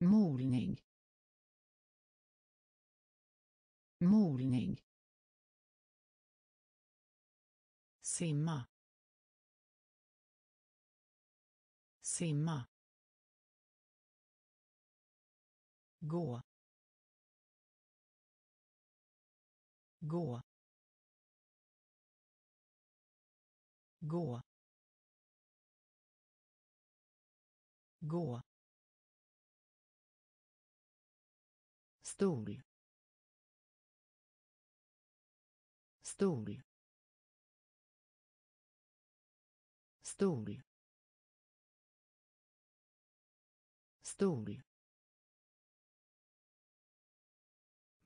Molning. Molning. Simma. Simma. Gå. Gå. Gå. Gå. Stol. Stol. Stol. Stol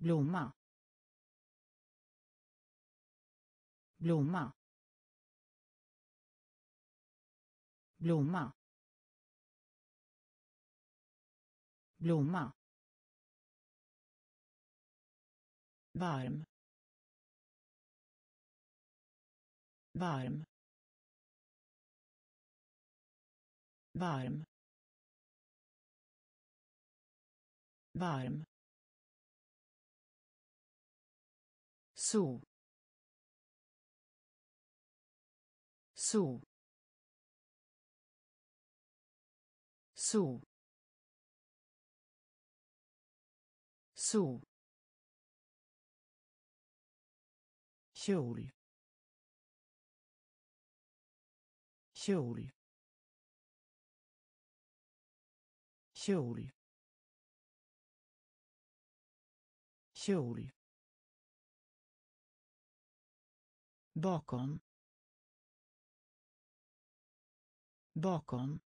blomma. Blomma. Blomma. Blomma. Varm. Varm. Varm. Varm. 苏苏苏苏。首尔首尔首尔首尔。Bakom. Bakom.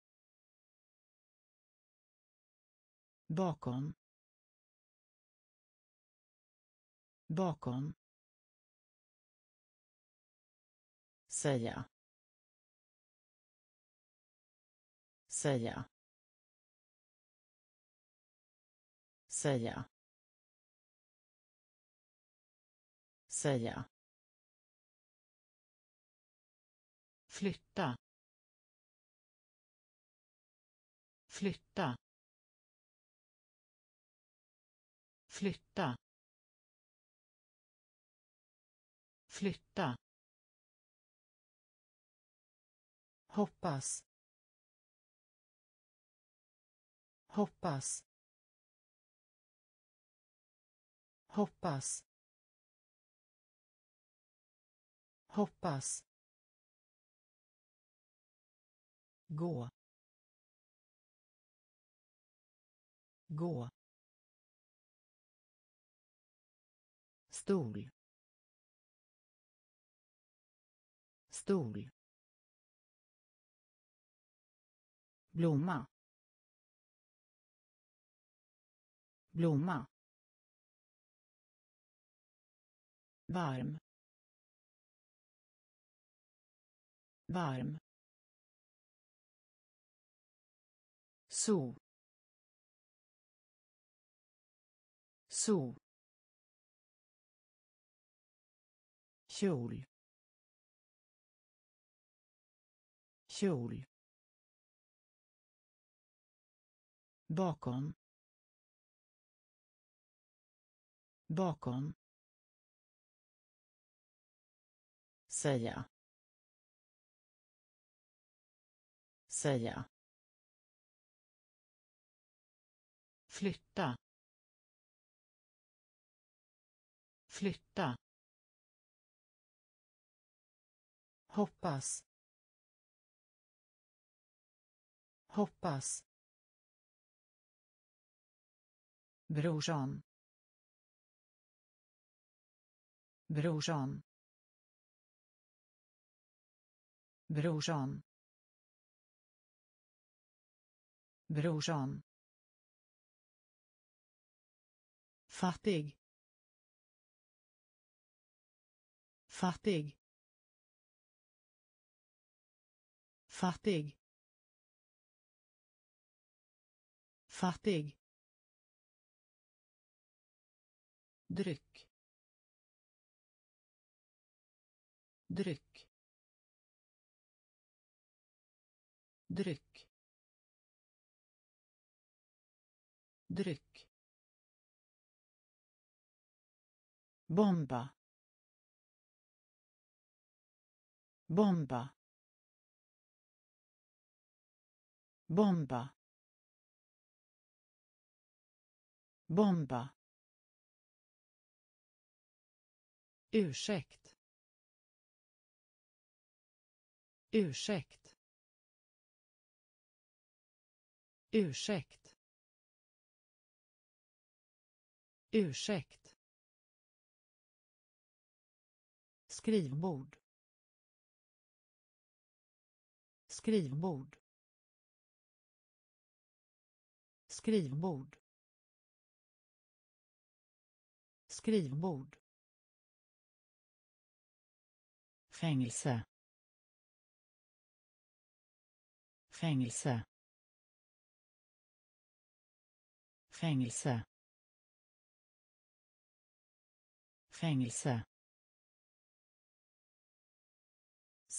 Bakom. Bakom. Säga. Säga. Säga. Säga flytta flytta flytta flytta. Hoppas hoppas. Hoppas hoppas. Gå. Gå. Stol. Stol. Blomma. Blomma. Varm. Varm. Så så kjol. Kjol. Bakom. Bakom. Säga. Säga flytta flytta hoppas hoppas brorsan brorsan brorsan brorsan fattig. Fattig. Fattig. Fattig. Dryck dryck dryck dryck bomba. Bomba. Bomba. Bomba. Ursäkt. Ursäkt. Ursäkt. Ursäkt. Skrivbord. Skrivbord. Skrivbord. Skrivbord. Fängelse. Fängelse. Fängelse. Fängelse.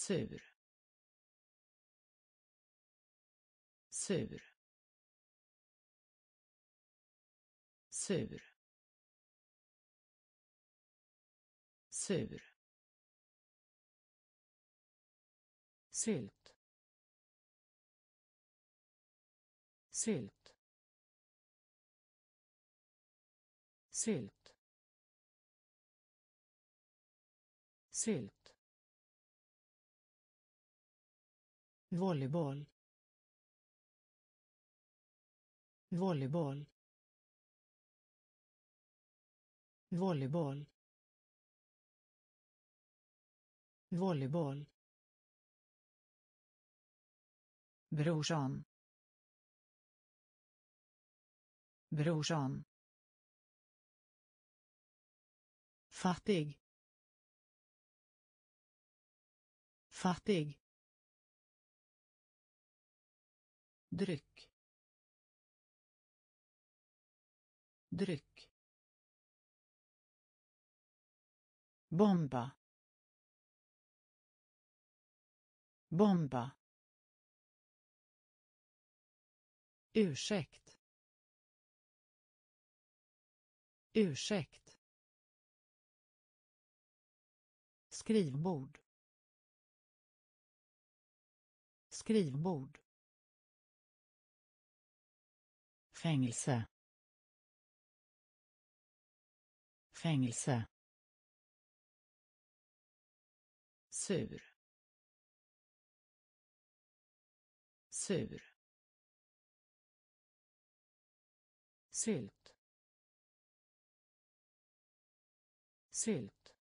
Sur. Sur. Sur. Sur. Sylt. Sylt. Sylt. Sylt. Volleyboll volleyboll volleyboll volleyboll. Brorsan brorsan fattig. Fattig dryck. Dryck. Bomba. Bomba. Ursäkt. Ursäkt. Skrivbord. Skrivbord. Fängelse. Fängelse. Sur. Sur. Sylt. Sylt.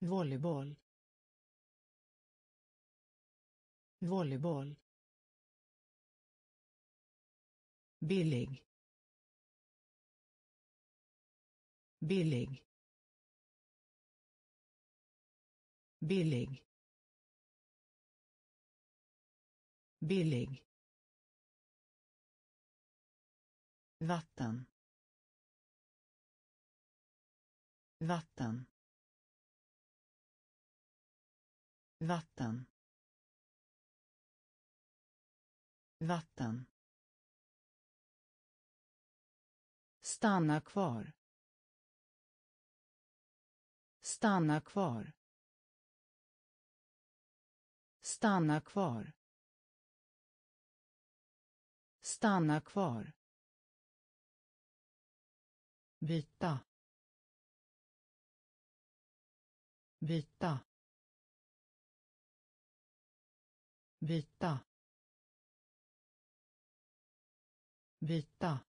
Volleyboll. Volleyboll. Billig. Billig. Billig. Billig. Vatten. Vatten. Vatten. Vatten. Stanna kvar. Stanna kvar. Stanna kvar. Stanna kvar. Byta. Byta. Byta. Byta.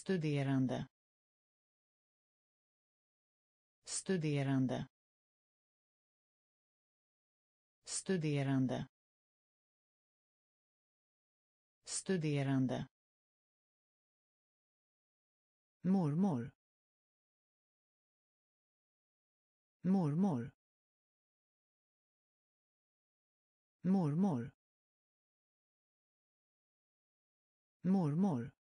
Studerande. Studerande. Studerande. Studerande. Mormor. Mormor. Mormor. Mormor.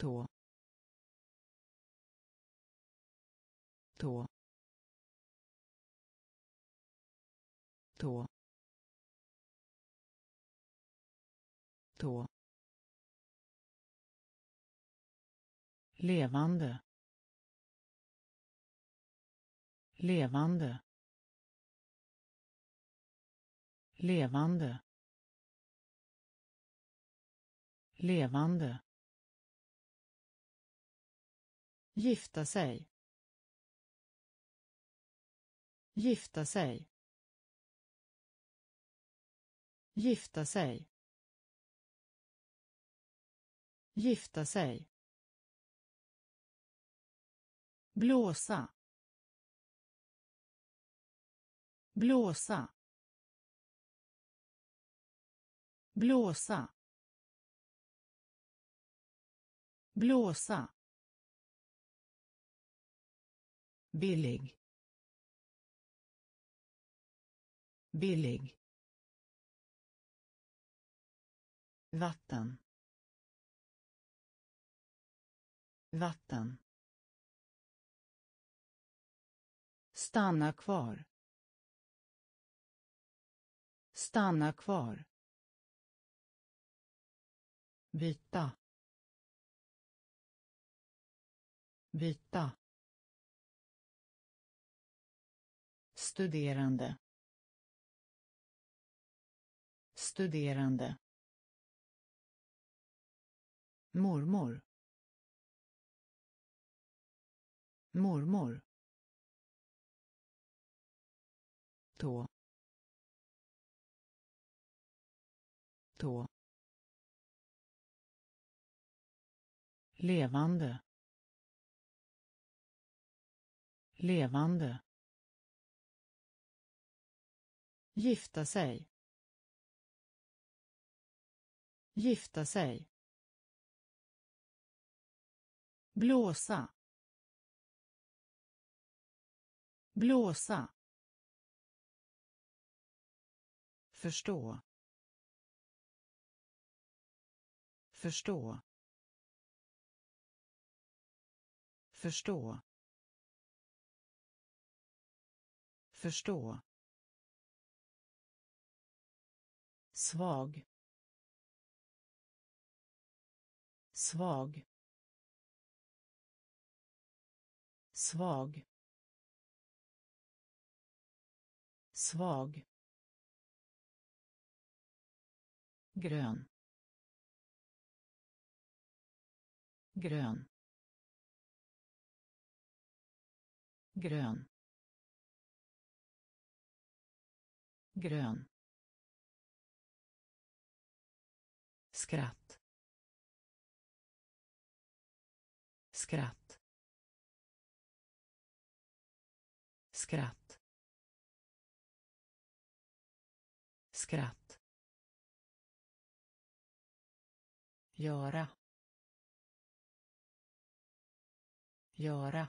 Tå. Tå. Tå. Tå. Levande. Levande. Levande. Levande. Gifta sig. Gifta sig. Gifta sig. Gifta sig. Blåsa. Blåsa. Blåsa. Blåsa. Billig. Billig. Vatten. Vatten. Stanna kvar. Stanna kvar. Byta. Byta. Studerande. Studerande. Mormor. Mormor. Tå. Tå. Levande. Levande. Gifta sig. Gifta sig. Blåsa. Blåsa. Förstå. Förstå. Förstå. Förstå. Svag. Svag. Svag. Svag. Grön. Grön. Grön. Grön. Skratt. Skratt. Skratt. Skratt. Göra. Göra.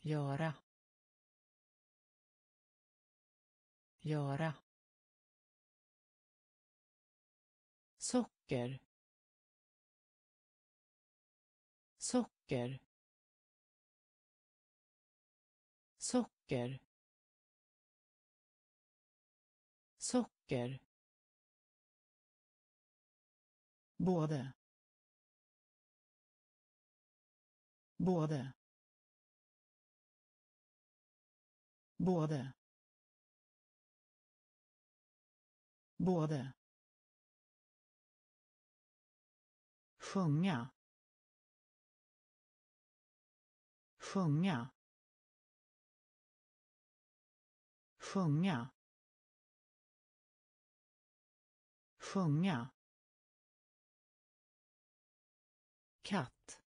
Göra. Göra. Socker. Socker. Socker. Socker. Både. Både. Både. Både. Sjunga. Sjunga. Sjunga. Sjunga. Katt.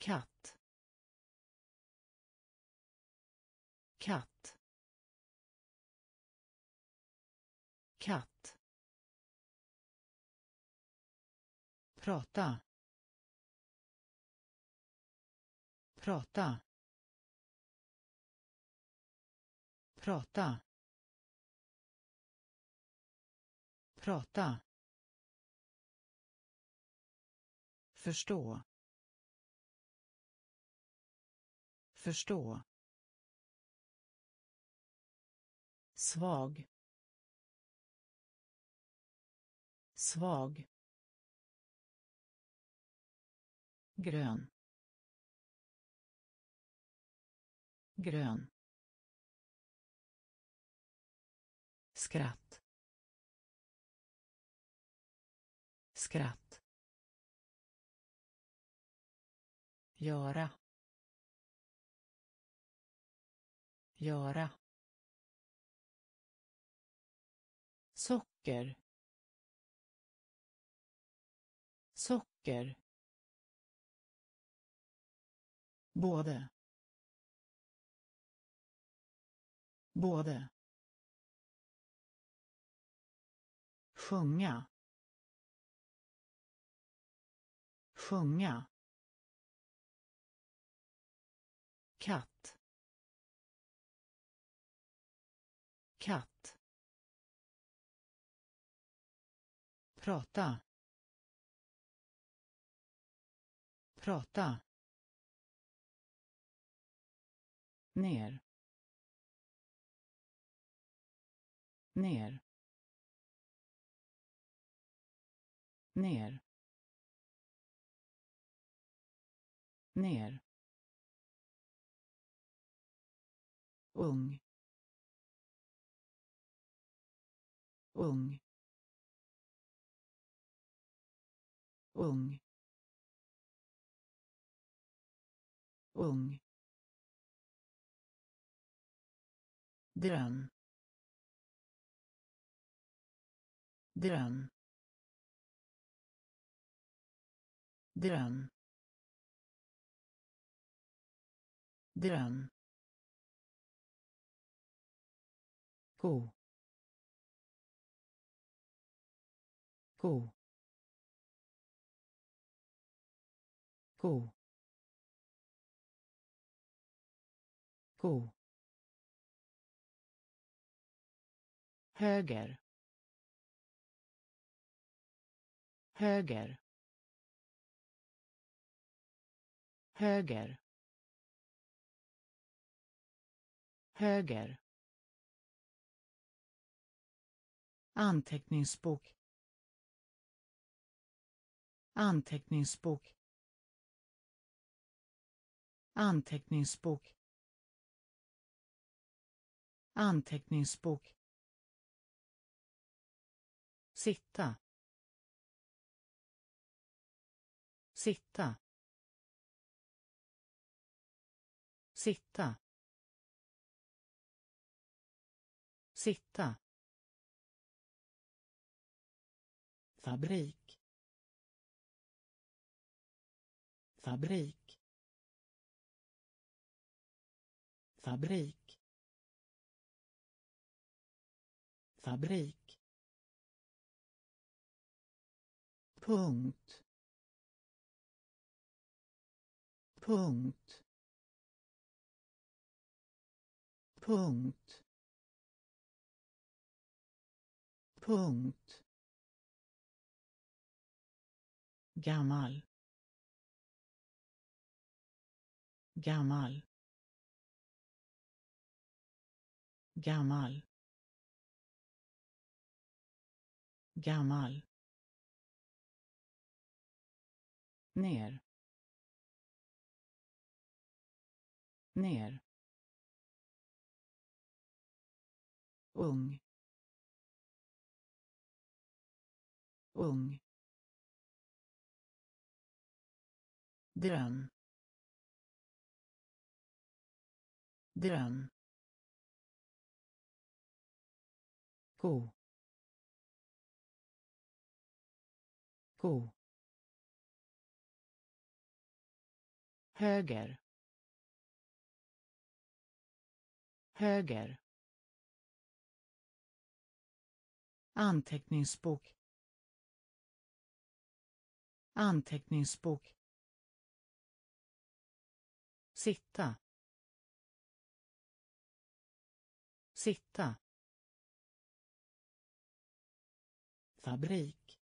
Katt. Katt. Katt. Prata. Prata. Prata. Prata. Förstå. Förstå. Svag. Svag. Grön. Grön. Skratt. Skratt. Göra. Göra. Socker. Socker. Både. Både. Sjunga. Sjunga. Katt. Katt. Prata. Prata. Ner. Ner. Ner. Ner. Ung. Ung. Ung. Ung. Dröm. Dröm. Dröm. Dröm. Ko. Ko. Ko. Gå höger. Höger. Höger. Höger. Anteckningsbok. Anteckningsbok. Anteckningsbok. Anteckningsbok sitta. Sitta. Sitta. Sitta. Fabrik. Fabrik. Fabrik. Fabrik. Punkt. Punkt. Punkt. Punkt. Gammal. Gammal. Gammal. Gammal. Ner. Ner. Ung. Ung. Dröm dröm gå gå höger. Höger. Anteckningsbok. Anteckningsbok. Sitta. Sitta. Fabrik.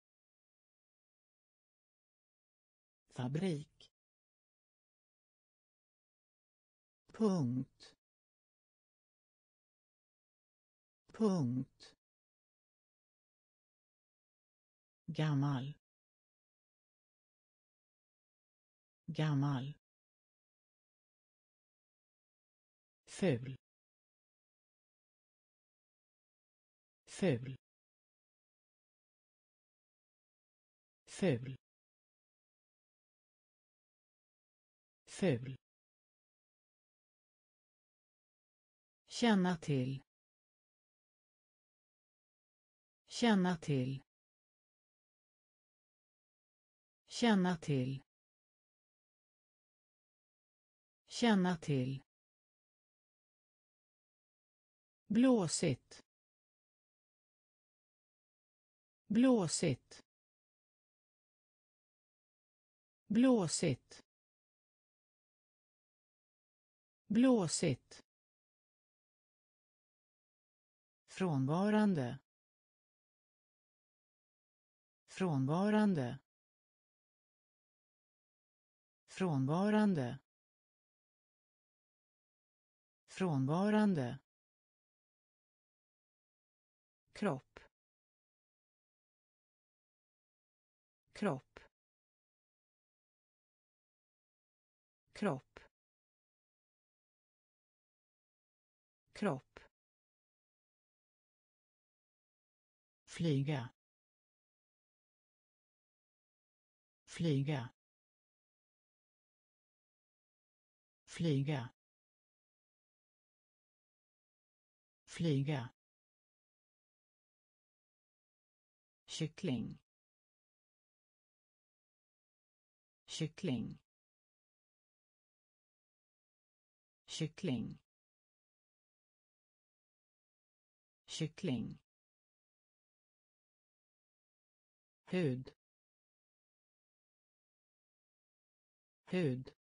Fabrik. Punkt. Punkt. Gammal. Gammal. Ful. Ful. Ful. Ful. Känna till. Känna till. Känna till. Känna till. Blåsigt. Blåsigt. Blåsigt. Blåsigt. Frånvarande. Frånvarande. Frånvarande. Frånvarande. Kropp. Kropp. Kropp. Kropp. Flyga. Flyga. Flyga. Flyga. Kyckling. Kyckling. Kyckling. Kyckling. Hud. Hud.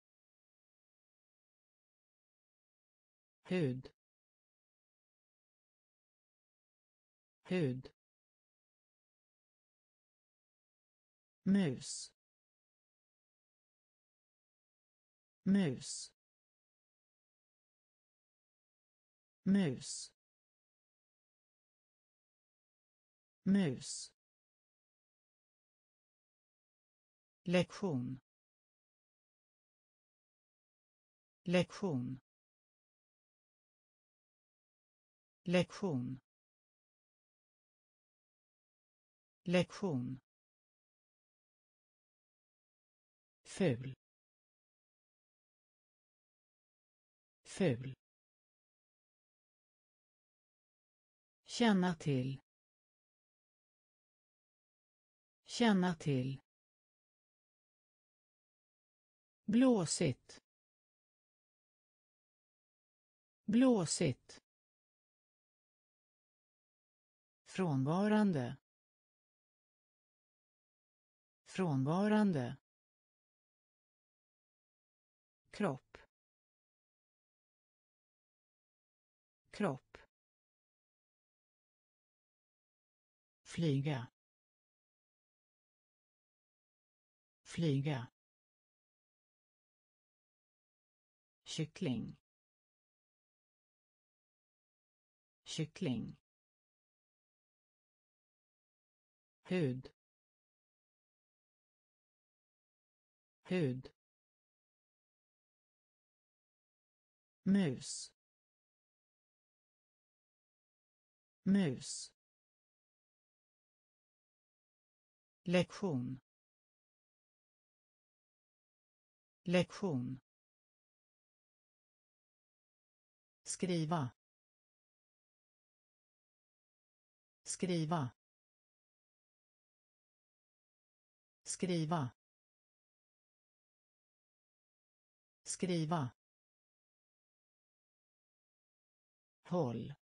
Hud. Hud. Mus. Mus. Mus. Mus lektion. Lektion. Lektion. Lektion. Ful. Ful. Känna till. Känna till. Blåsigt. Blåsigt. Frånvarande. Frånvarande. Kropp. Kropp. Flyga. Flyga. Kyckling. Kyckling. Hud. Hud. Mus. Mus. Lektion. Lektion. Skriva. Skriva. Skriva. Skriva. Håll.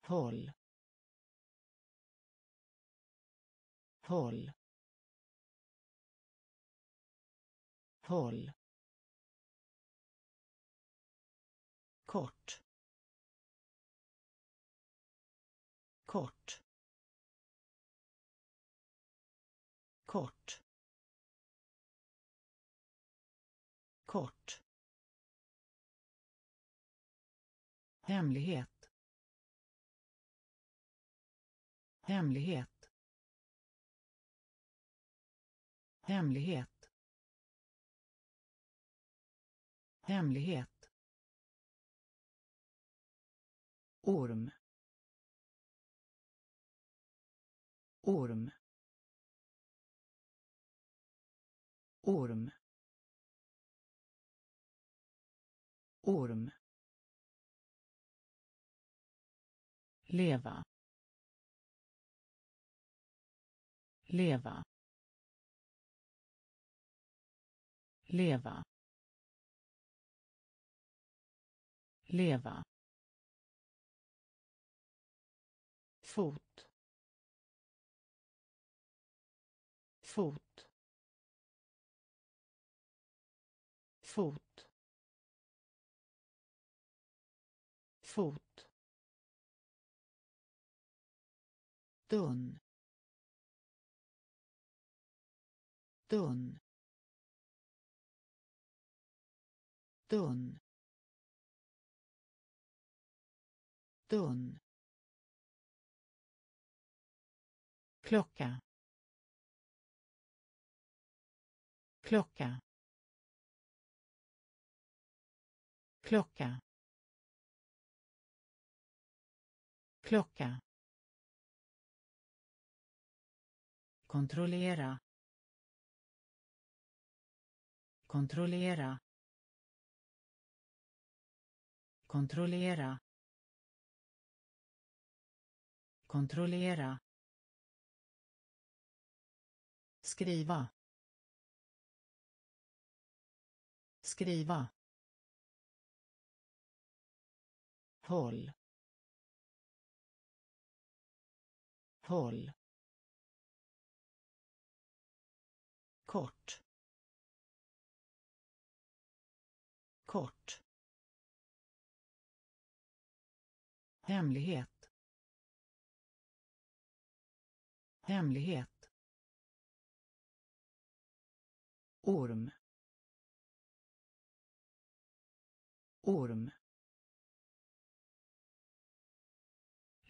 Håll. Håll. Håll. Kort. Kort. Kort. Kort. Hemlighet. Hemlighet. Hemlighet. Hemlighet. Orm. Orm. Orm. Orm. leva leva leva leva fot. Fot. Fot. Fot. Tunn tunn tunn tunn klocka. Klocka. Klocka. Klocka. Kontrollera. Kontrollera. Kontrollera. Kontrollera skriva. Skriva. Håll. Håll. Kort. Kort. Hemlighet. Hemlighet. Orm. Orm.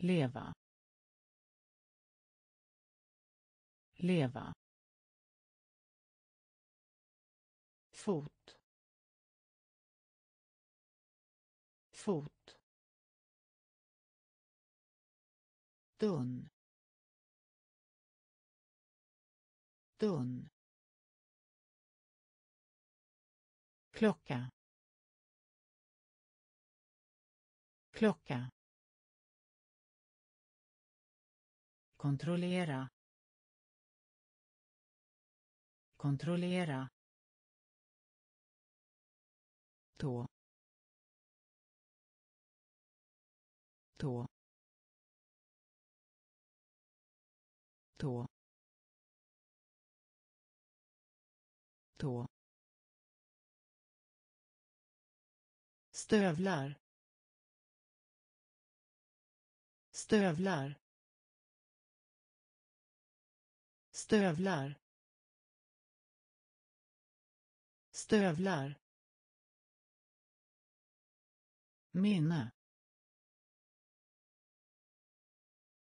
Leva. Leva. Fot. Fot. Dun. Dun. Klocka. Klocka. Kontrollera. Kontrollera. Tå. Tå. Tå. Tå. Stövlar. Stövlar. Stövlar. Stövlar. Minne.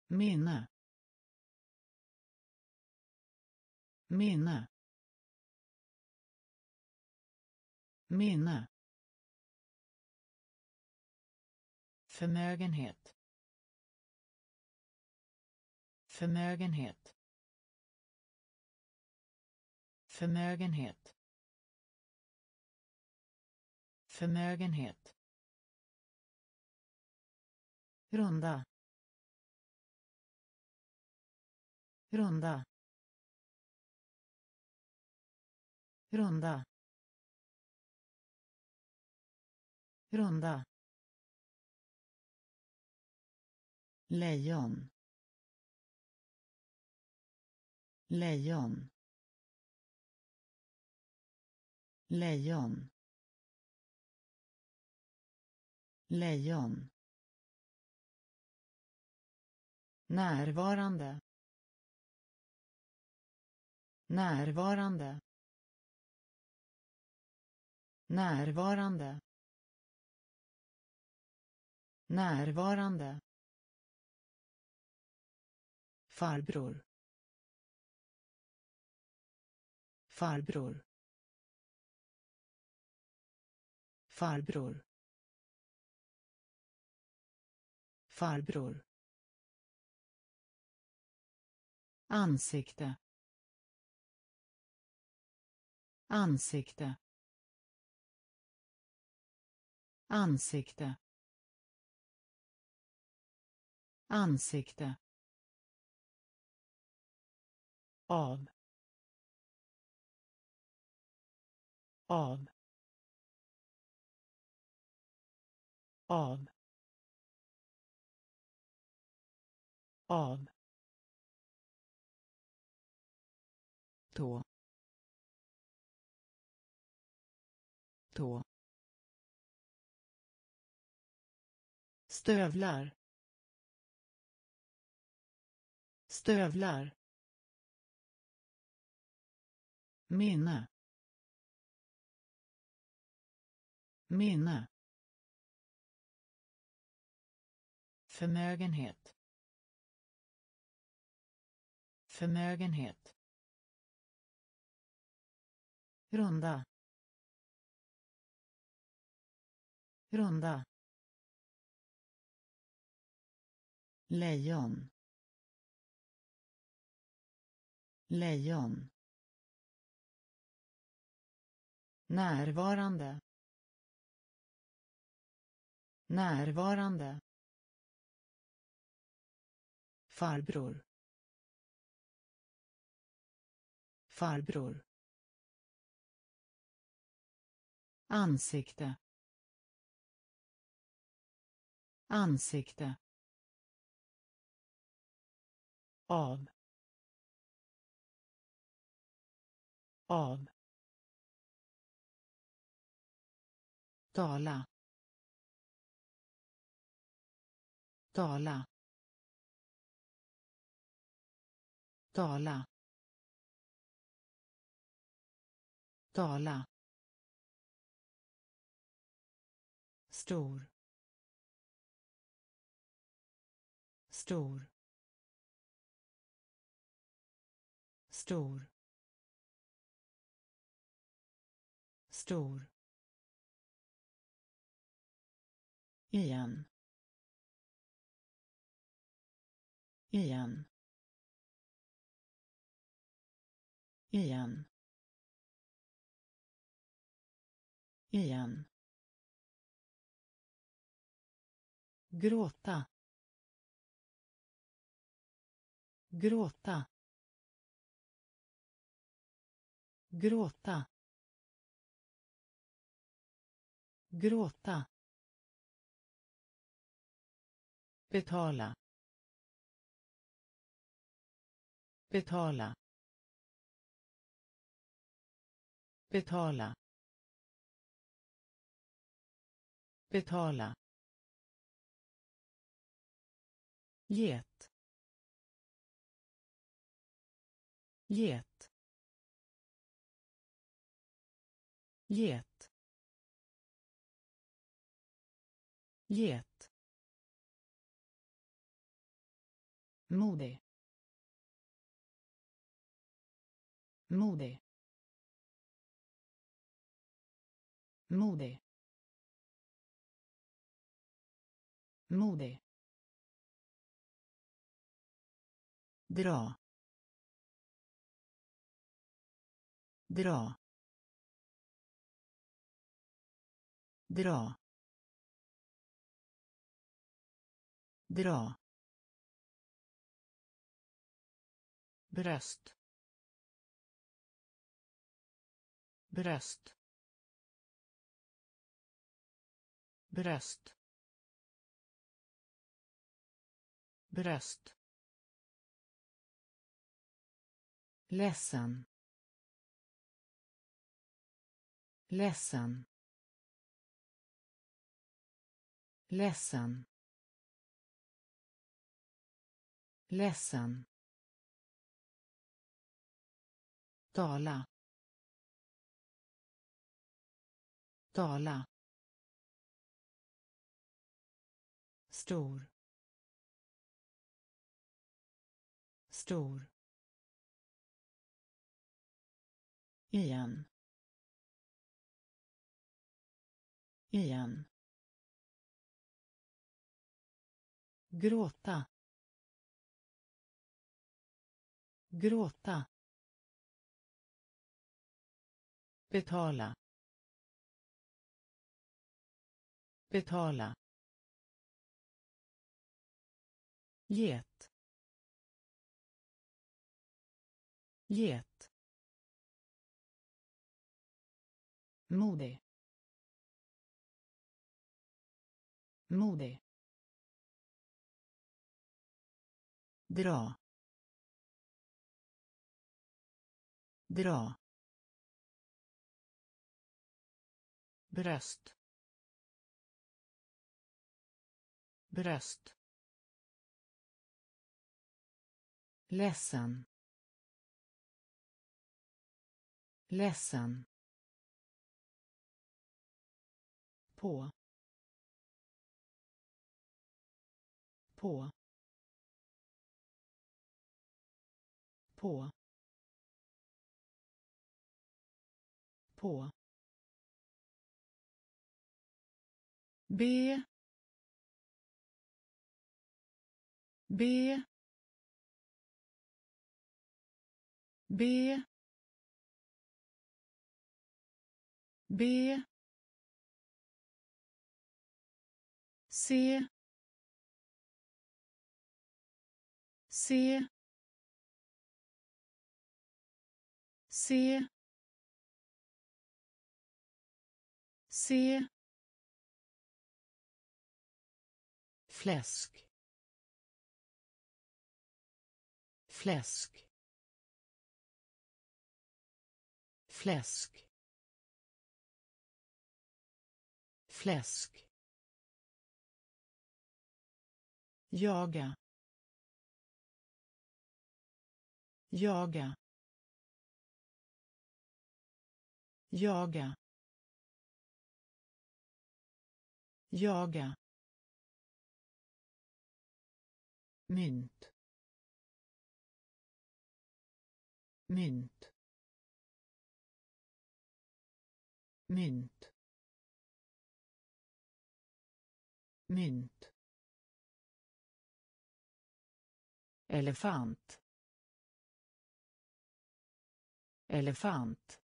Minne. Minne. Minne. Förmögenhet. Förmögenhet. Förmögenhet. Förmögenhet. Runda. Runda. Runda. Runda. Lejon. Lejon. Lejon. Lejon. Närvarande. Närvarande. Närvarande. Närvarande farbror. Farbror. Farbror. Farbror. Ansikte. Ansikte. Ansikte. Ansikte av. Av. Av. Av. Tå tå stövlar. Stövlar. Minne. Minne. Förmögenhet. Förmögenhet. Runda. Runda. Lejon. Lejon. Närvarande. Närvarande. Farbror. Farbror. Ansikte. Ansikte. Av. Av. tala. Tala. Tala. Tala. Stor. Stor. Stor. Stor. Igen. Igen. Igen. Igen. Gråta. Gråta. Gråta. Gråta. Betala. Betala. Betala. Betala. Get. Get. Get. Get. Modig modig modig modig dra dra dra dra bröst. Bröst. Bröst. Bröst. Ledsen. Ledsen. Ledsen. Ledsen. Tala. Tala. Stor. Stor. Igen. Igen. Gråta. Gråta. Betala. Betala. Get. Get. Modig modig dra. Dra. Bröst. Bröst. Ledsen. Ledsen. På. På. På. På. B B B B C C C C fläsk. Fläsk. Fläsk. Fläsk. Jaga. Jaga. Jaga. Jaga. Mynt. Mynt. Mynt. Mynt. Elefant. Elefant.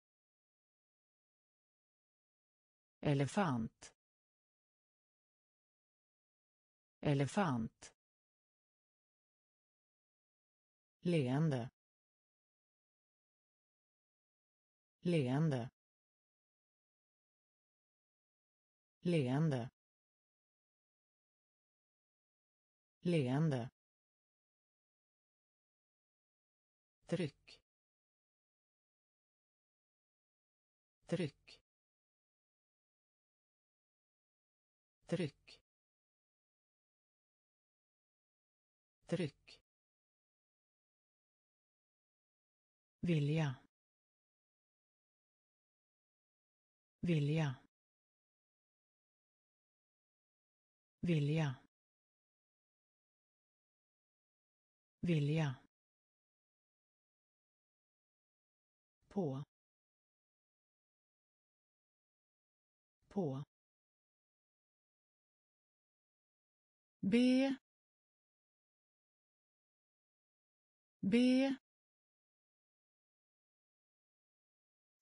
Elefant. Elefant. Leende. Leende. Leende. Leende. Tryck tryck tryck tryck vilja. Vilja. Vilja. Vilja. På. På. B. B.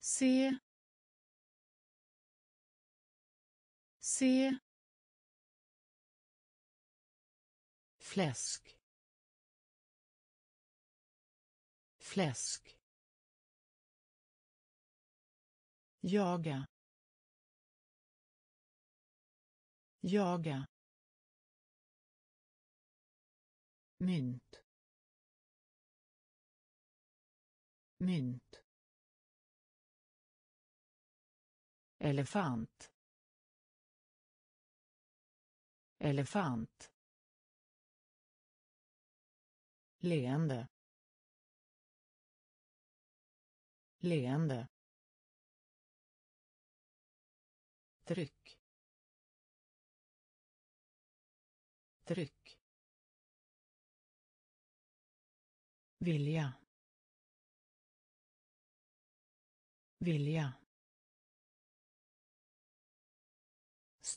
se se fläsk. Fläsk. Jaga. Jaga. Mynt. Mynt. Elefant. Elefant. Leende. Leende. Tryck. Tryck. Vilja. Vilja.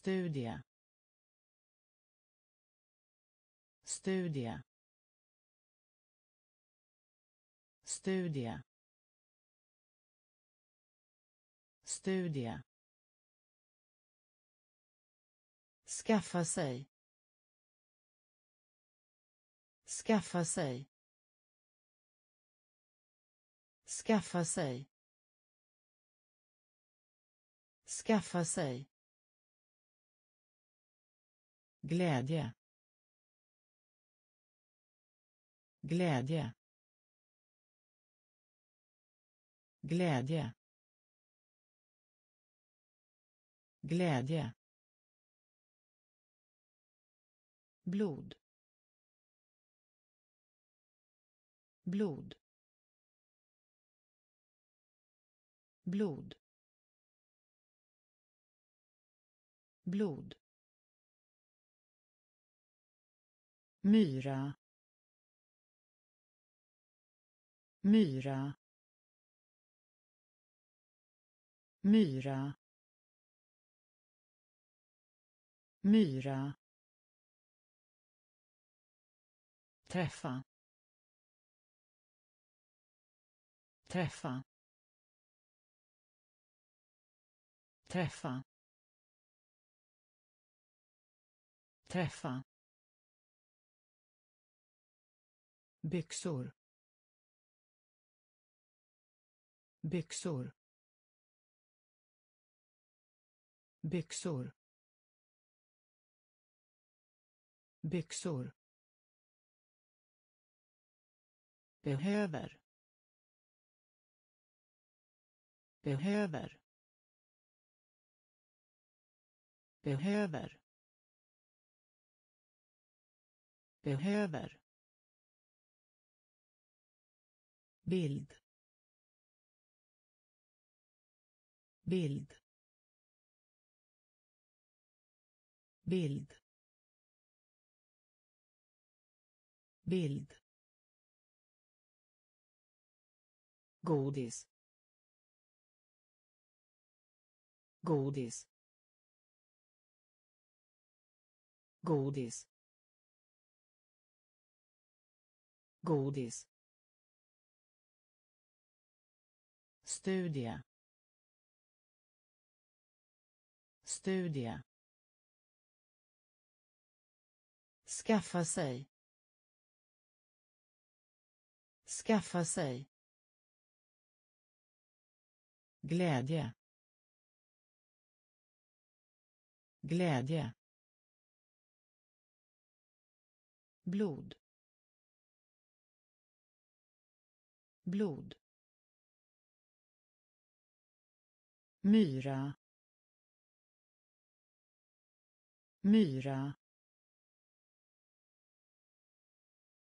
Studie. Studie. Studie. Studie. Skaffa sig. Skaffa sig. Skaffa sig. Skaffa sig. Glädje glädje glädje glädje blod blod blod blod myra. Myra. Myra. Myra. Träffa. Träffa. Träffa. Träffa. Byxor. Byxor. Byxor. Byxor. Behöver. Behöver. Behöver. Behöver. Bild. Bild. Bild. Bild. Godis. Godis. Godis. Godis. Studie. Studie. Skaffa sig. Skaffa sig. Glädje. Glädje. Blod. Blod. Myra. Myra.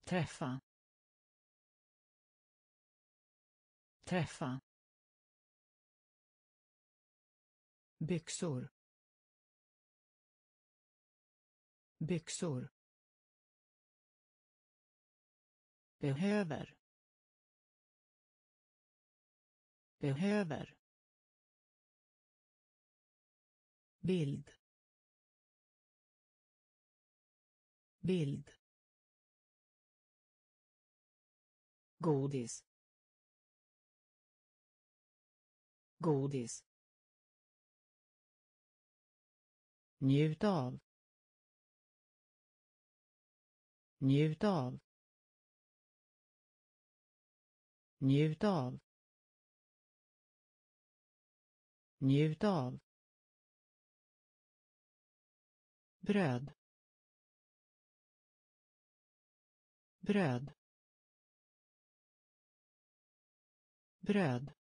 Träffa. Träffa. Byxor. Byxor. Behöver. Behöver. Bild. Bild. Godis. Godis. Njut av. Njut av. Njut av. Njut av. bröd. Bröd. Bröd.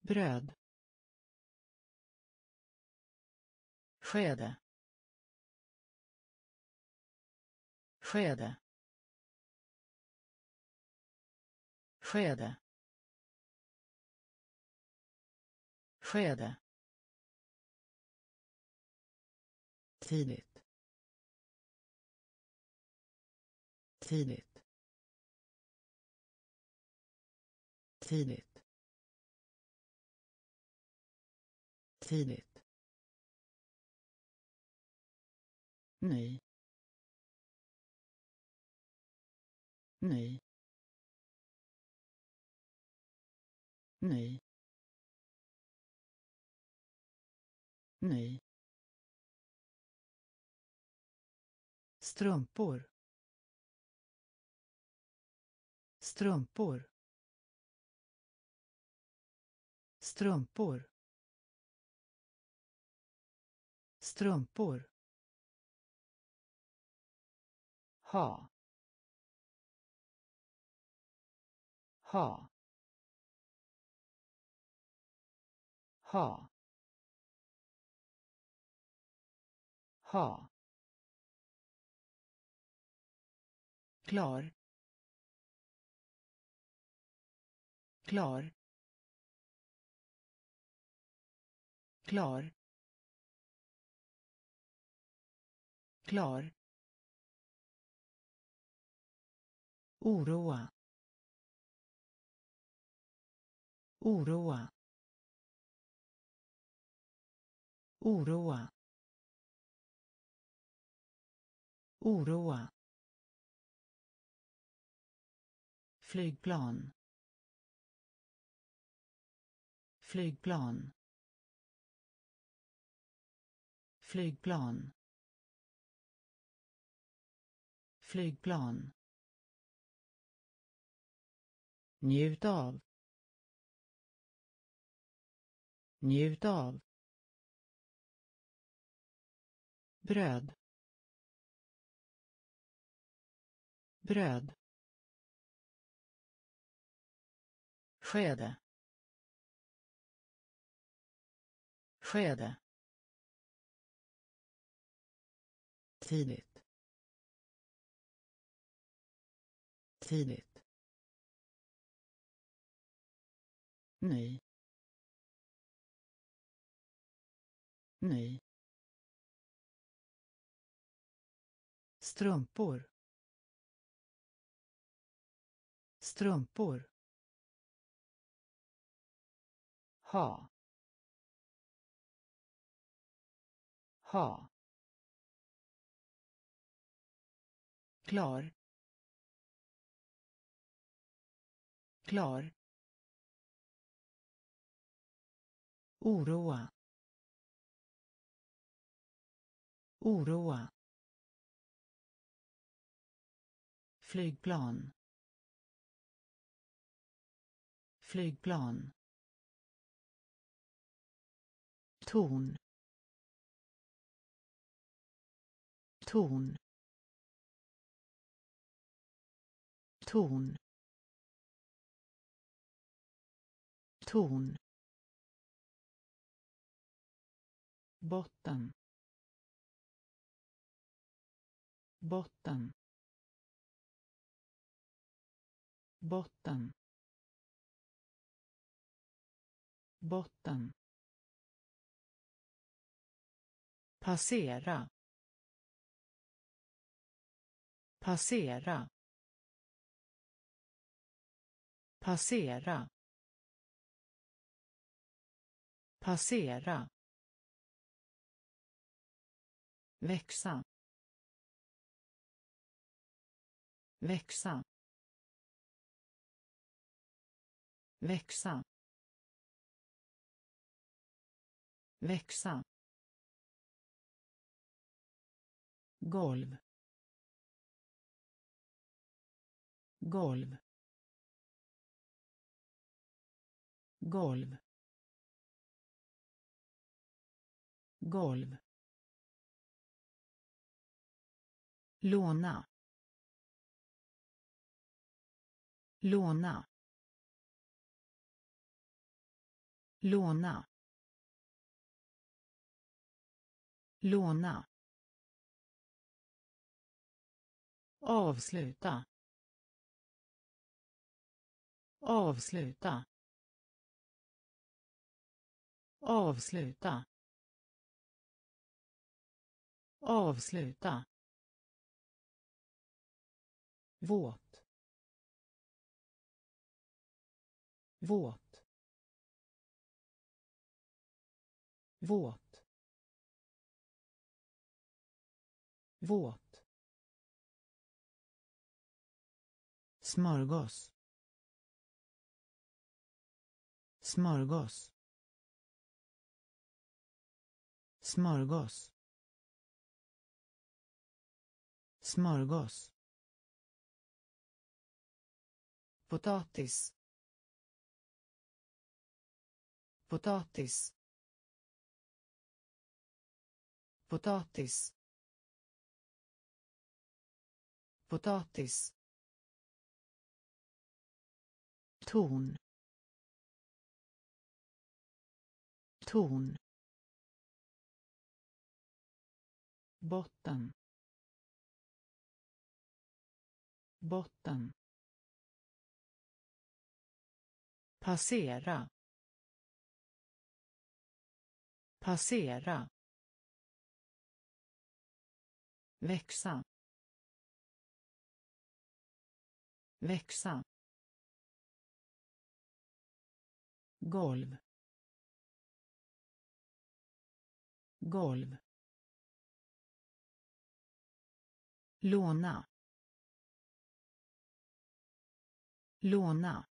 Bröd. Skede. Skede. Skede. Skede. Tidigt. Tidigt. Tidigt. Tidigt. Ny. Ny. Ny. Ny. Strumpor. Strumpor. Strumpor. Strumpor. Ha. Ha. Ha. Ha. Klar. Klar. Klar. Klar. Oroa. Oroa. Oroa. Oroa. Flygplan. Flygplan. Flygplan. Flygplan. Njut av. Njut av. Bröd. Bröd. Skede. Skede. Tidigt. Tidigt. Ny. Ny. Strumpor. Strumpor. Ha ha klar klar oroa oroa flygplan flygplan. Ton. Ton. Ton. Ton. Botten. Botten. Botten. Botten. Passera. Passera. Passera. Passera. Växa. Växa. Växa. Växa. Golv. Golv. Golv. Golv. Låna. Låna. Låna. Låna. Avsluta. Avsluta. Avsluta. Avsluta. Våt. Våt. Våt. Våt. Smörgås. Smörgås. Smörgås. Smörgås. Potatis. Potatis. Potatis. Potatis. Ton. Ton. Botten. Botten. Passera. Passera. Växa. Växa. Golv. Golv. Låna. Låna.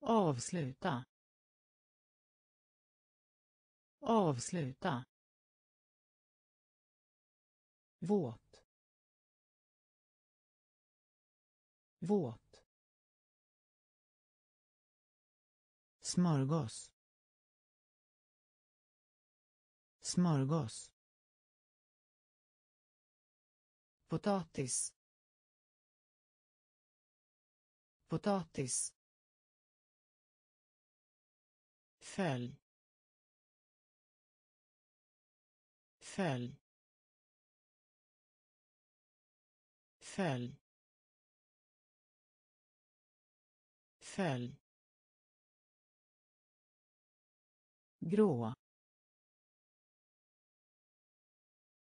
Avsluta. Avsluta. Våt. Våt. Smörgås. Smörgås. Potatis. Potatis. Följ. Följ. Följ. Följ. Grå.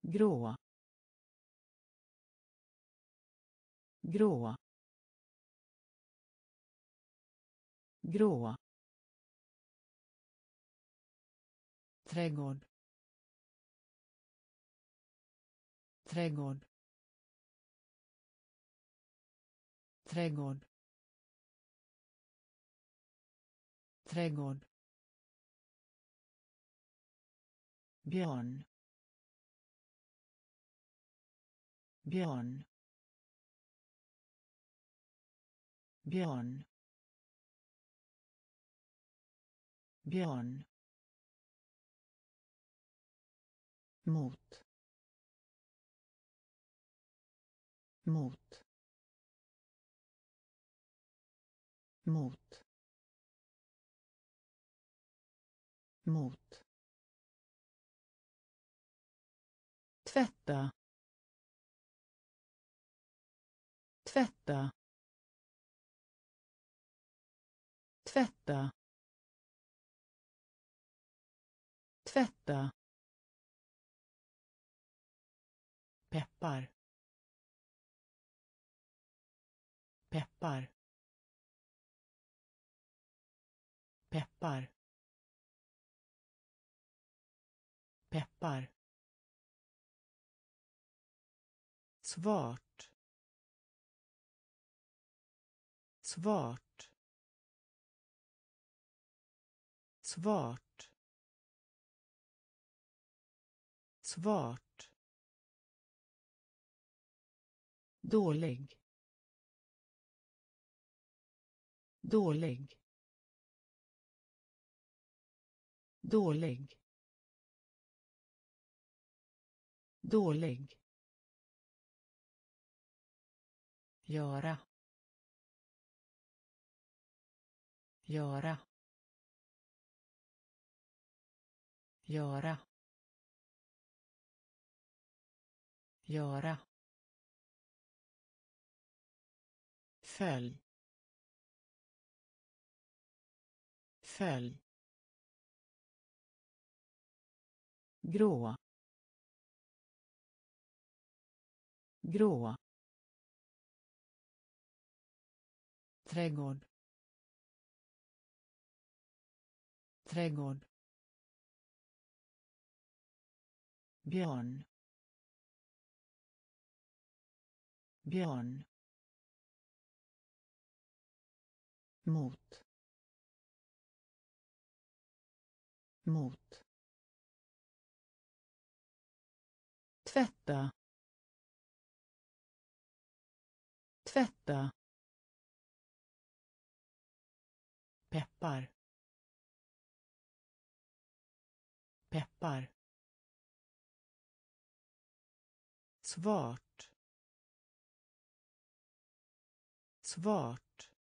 Grå. Grå. Grå. Trädgård. Trädgård. Trädgård. Trädgård. Björn. Björn. Björn. Björn. Mot. Mot. Mot. Mot. Tvätta. Tvätta. Tvätta. Tvätta. Peppar. Peppar. Peppar. Peppar. Svart. Svart. Svart. Svart. Dålig. Dålig. Dålig. Dålig. Göra göra göra göra. Följ. Följ. Grå. Grå. Trädgård. Trädgård. Björn. Björn. Mot. Mot. Tvätta. Tvätta. Peppar. Peppar. Svart. Svart.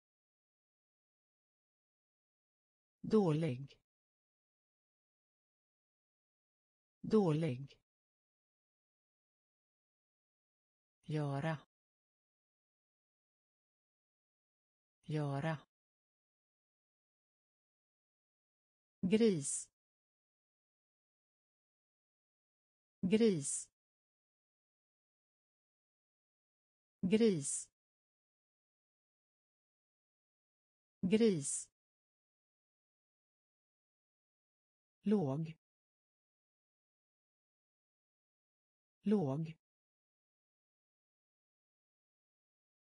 Dålig. Dålig. Göra. Göra. Gris. Gris. Gris. Gris. Låg. Låg.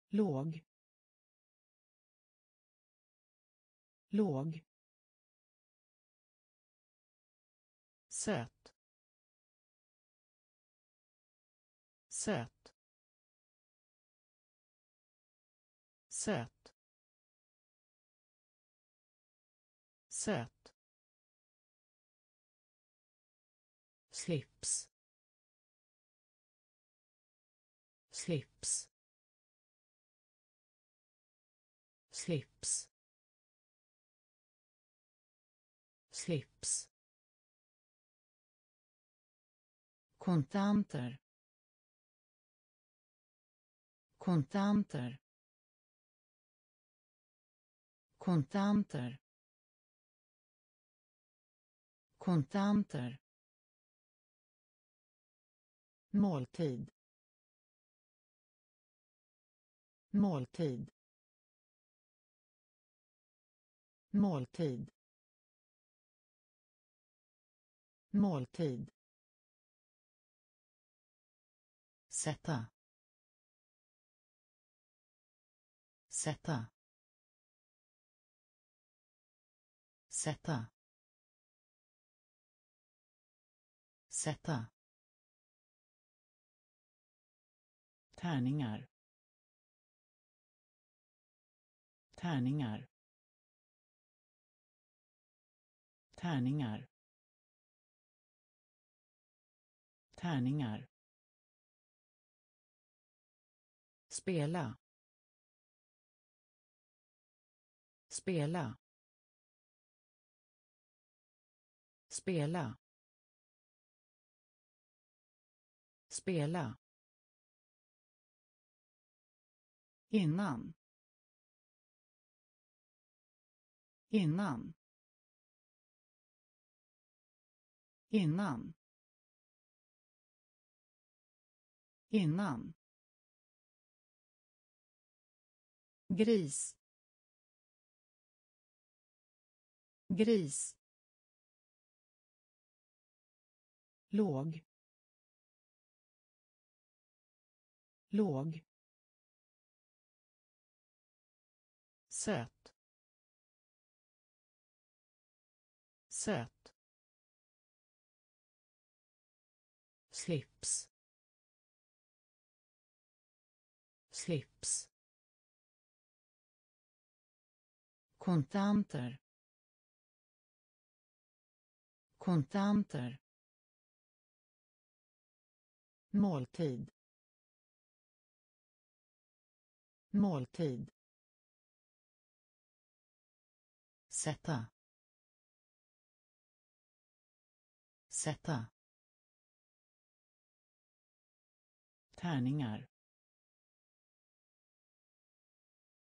Låg. Låg. Sätt. Sätt. Sätt. Sätt. Slips. Slips. Slips. Slips. Kontanter. Kontanter. Kontanter. Kontanter. Måltid. Måltid. Måltid. Måltid. Sätta. Sätta. Sätta. Sätta. Tärningar. Tärningar. Tärningar. Tärningar. Spela. Spela. Spela. Spela. Innan. Innan. Innan. Innan. Gris. Gris. Låg. Låg. Söt. Söt. Slips. Slips. Kontanter. Kontanter. Måltid. Måltid. Sätta. Sätta. Tärningar.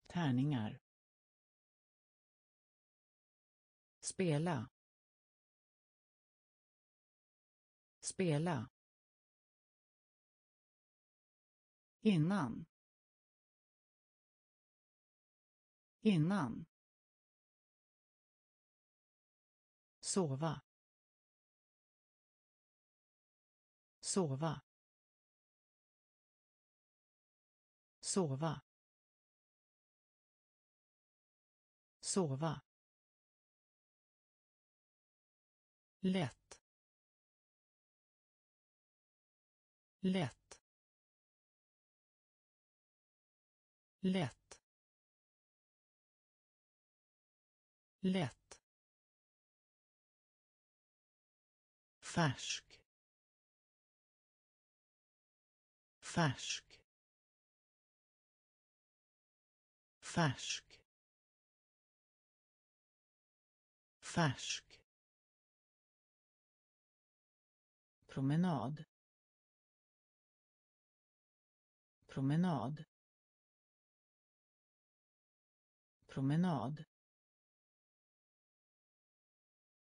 Tärningar. Spela. Spela. Innan. Innan. Sova. Sova. Sova. Sova. Lätt. Lätt. Lätt. Lätt. Färsk. Färsk. Färsk. Färsk. Promenad. Promenad. Promenad.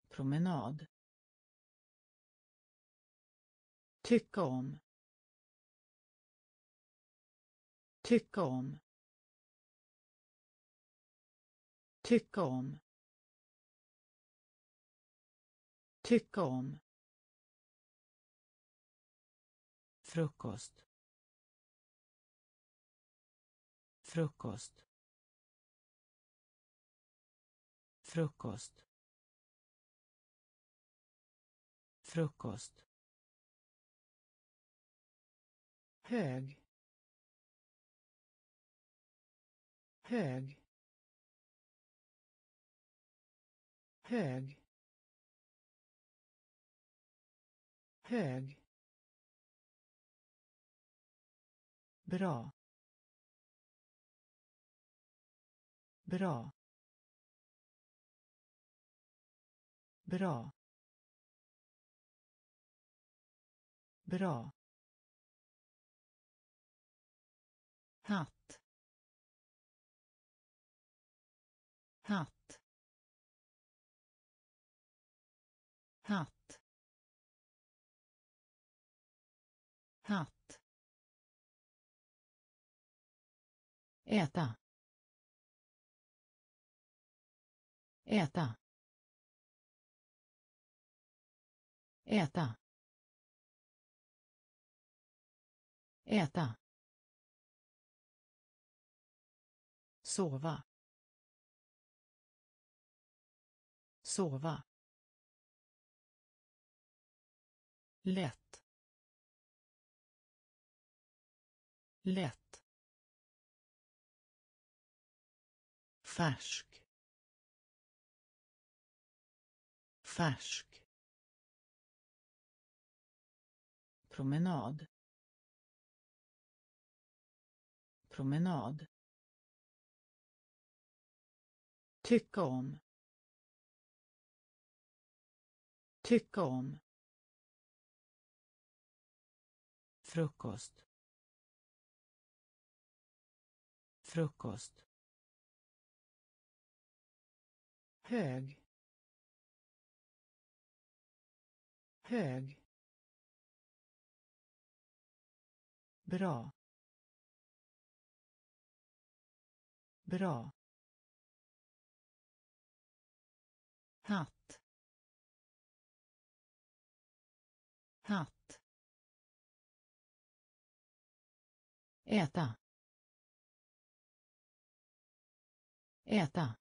Promenad. Tycka om. Tycka om. Tycka om. Tycka om. Frukost. Frukost. Frukost. Frukost. Hög. Hög. Hög. Hög bra. Bra. Bra. Bra. Äta. Äta. Äta. Äta. Sova. Sova. Lätt. Lätt. Färsk. Färsk. Promenad. Promenad. Tycka om. Tycka om. Frukost. Frukost. Hög. Hög. Bra. Bra. Hatt. Hatt. Äta. Äta.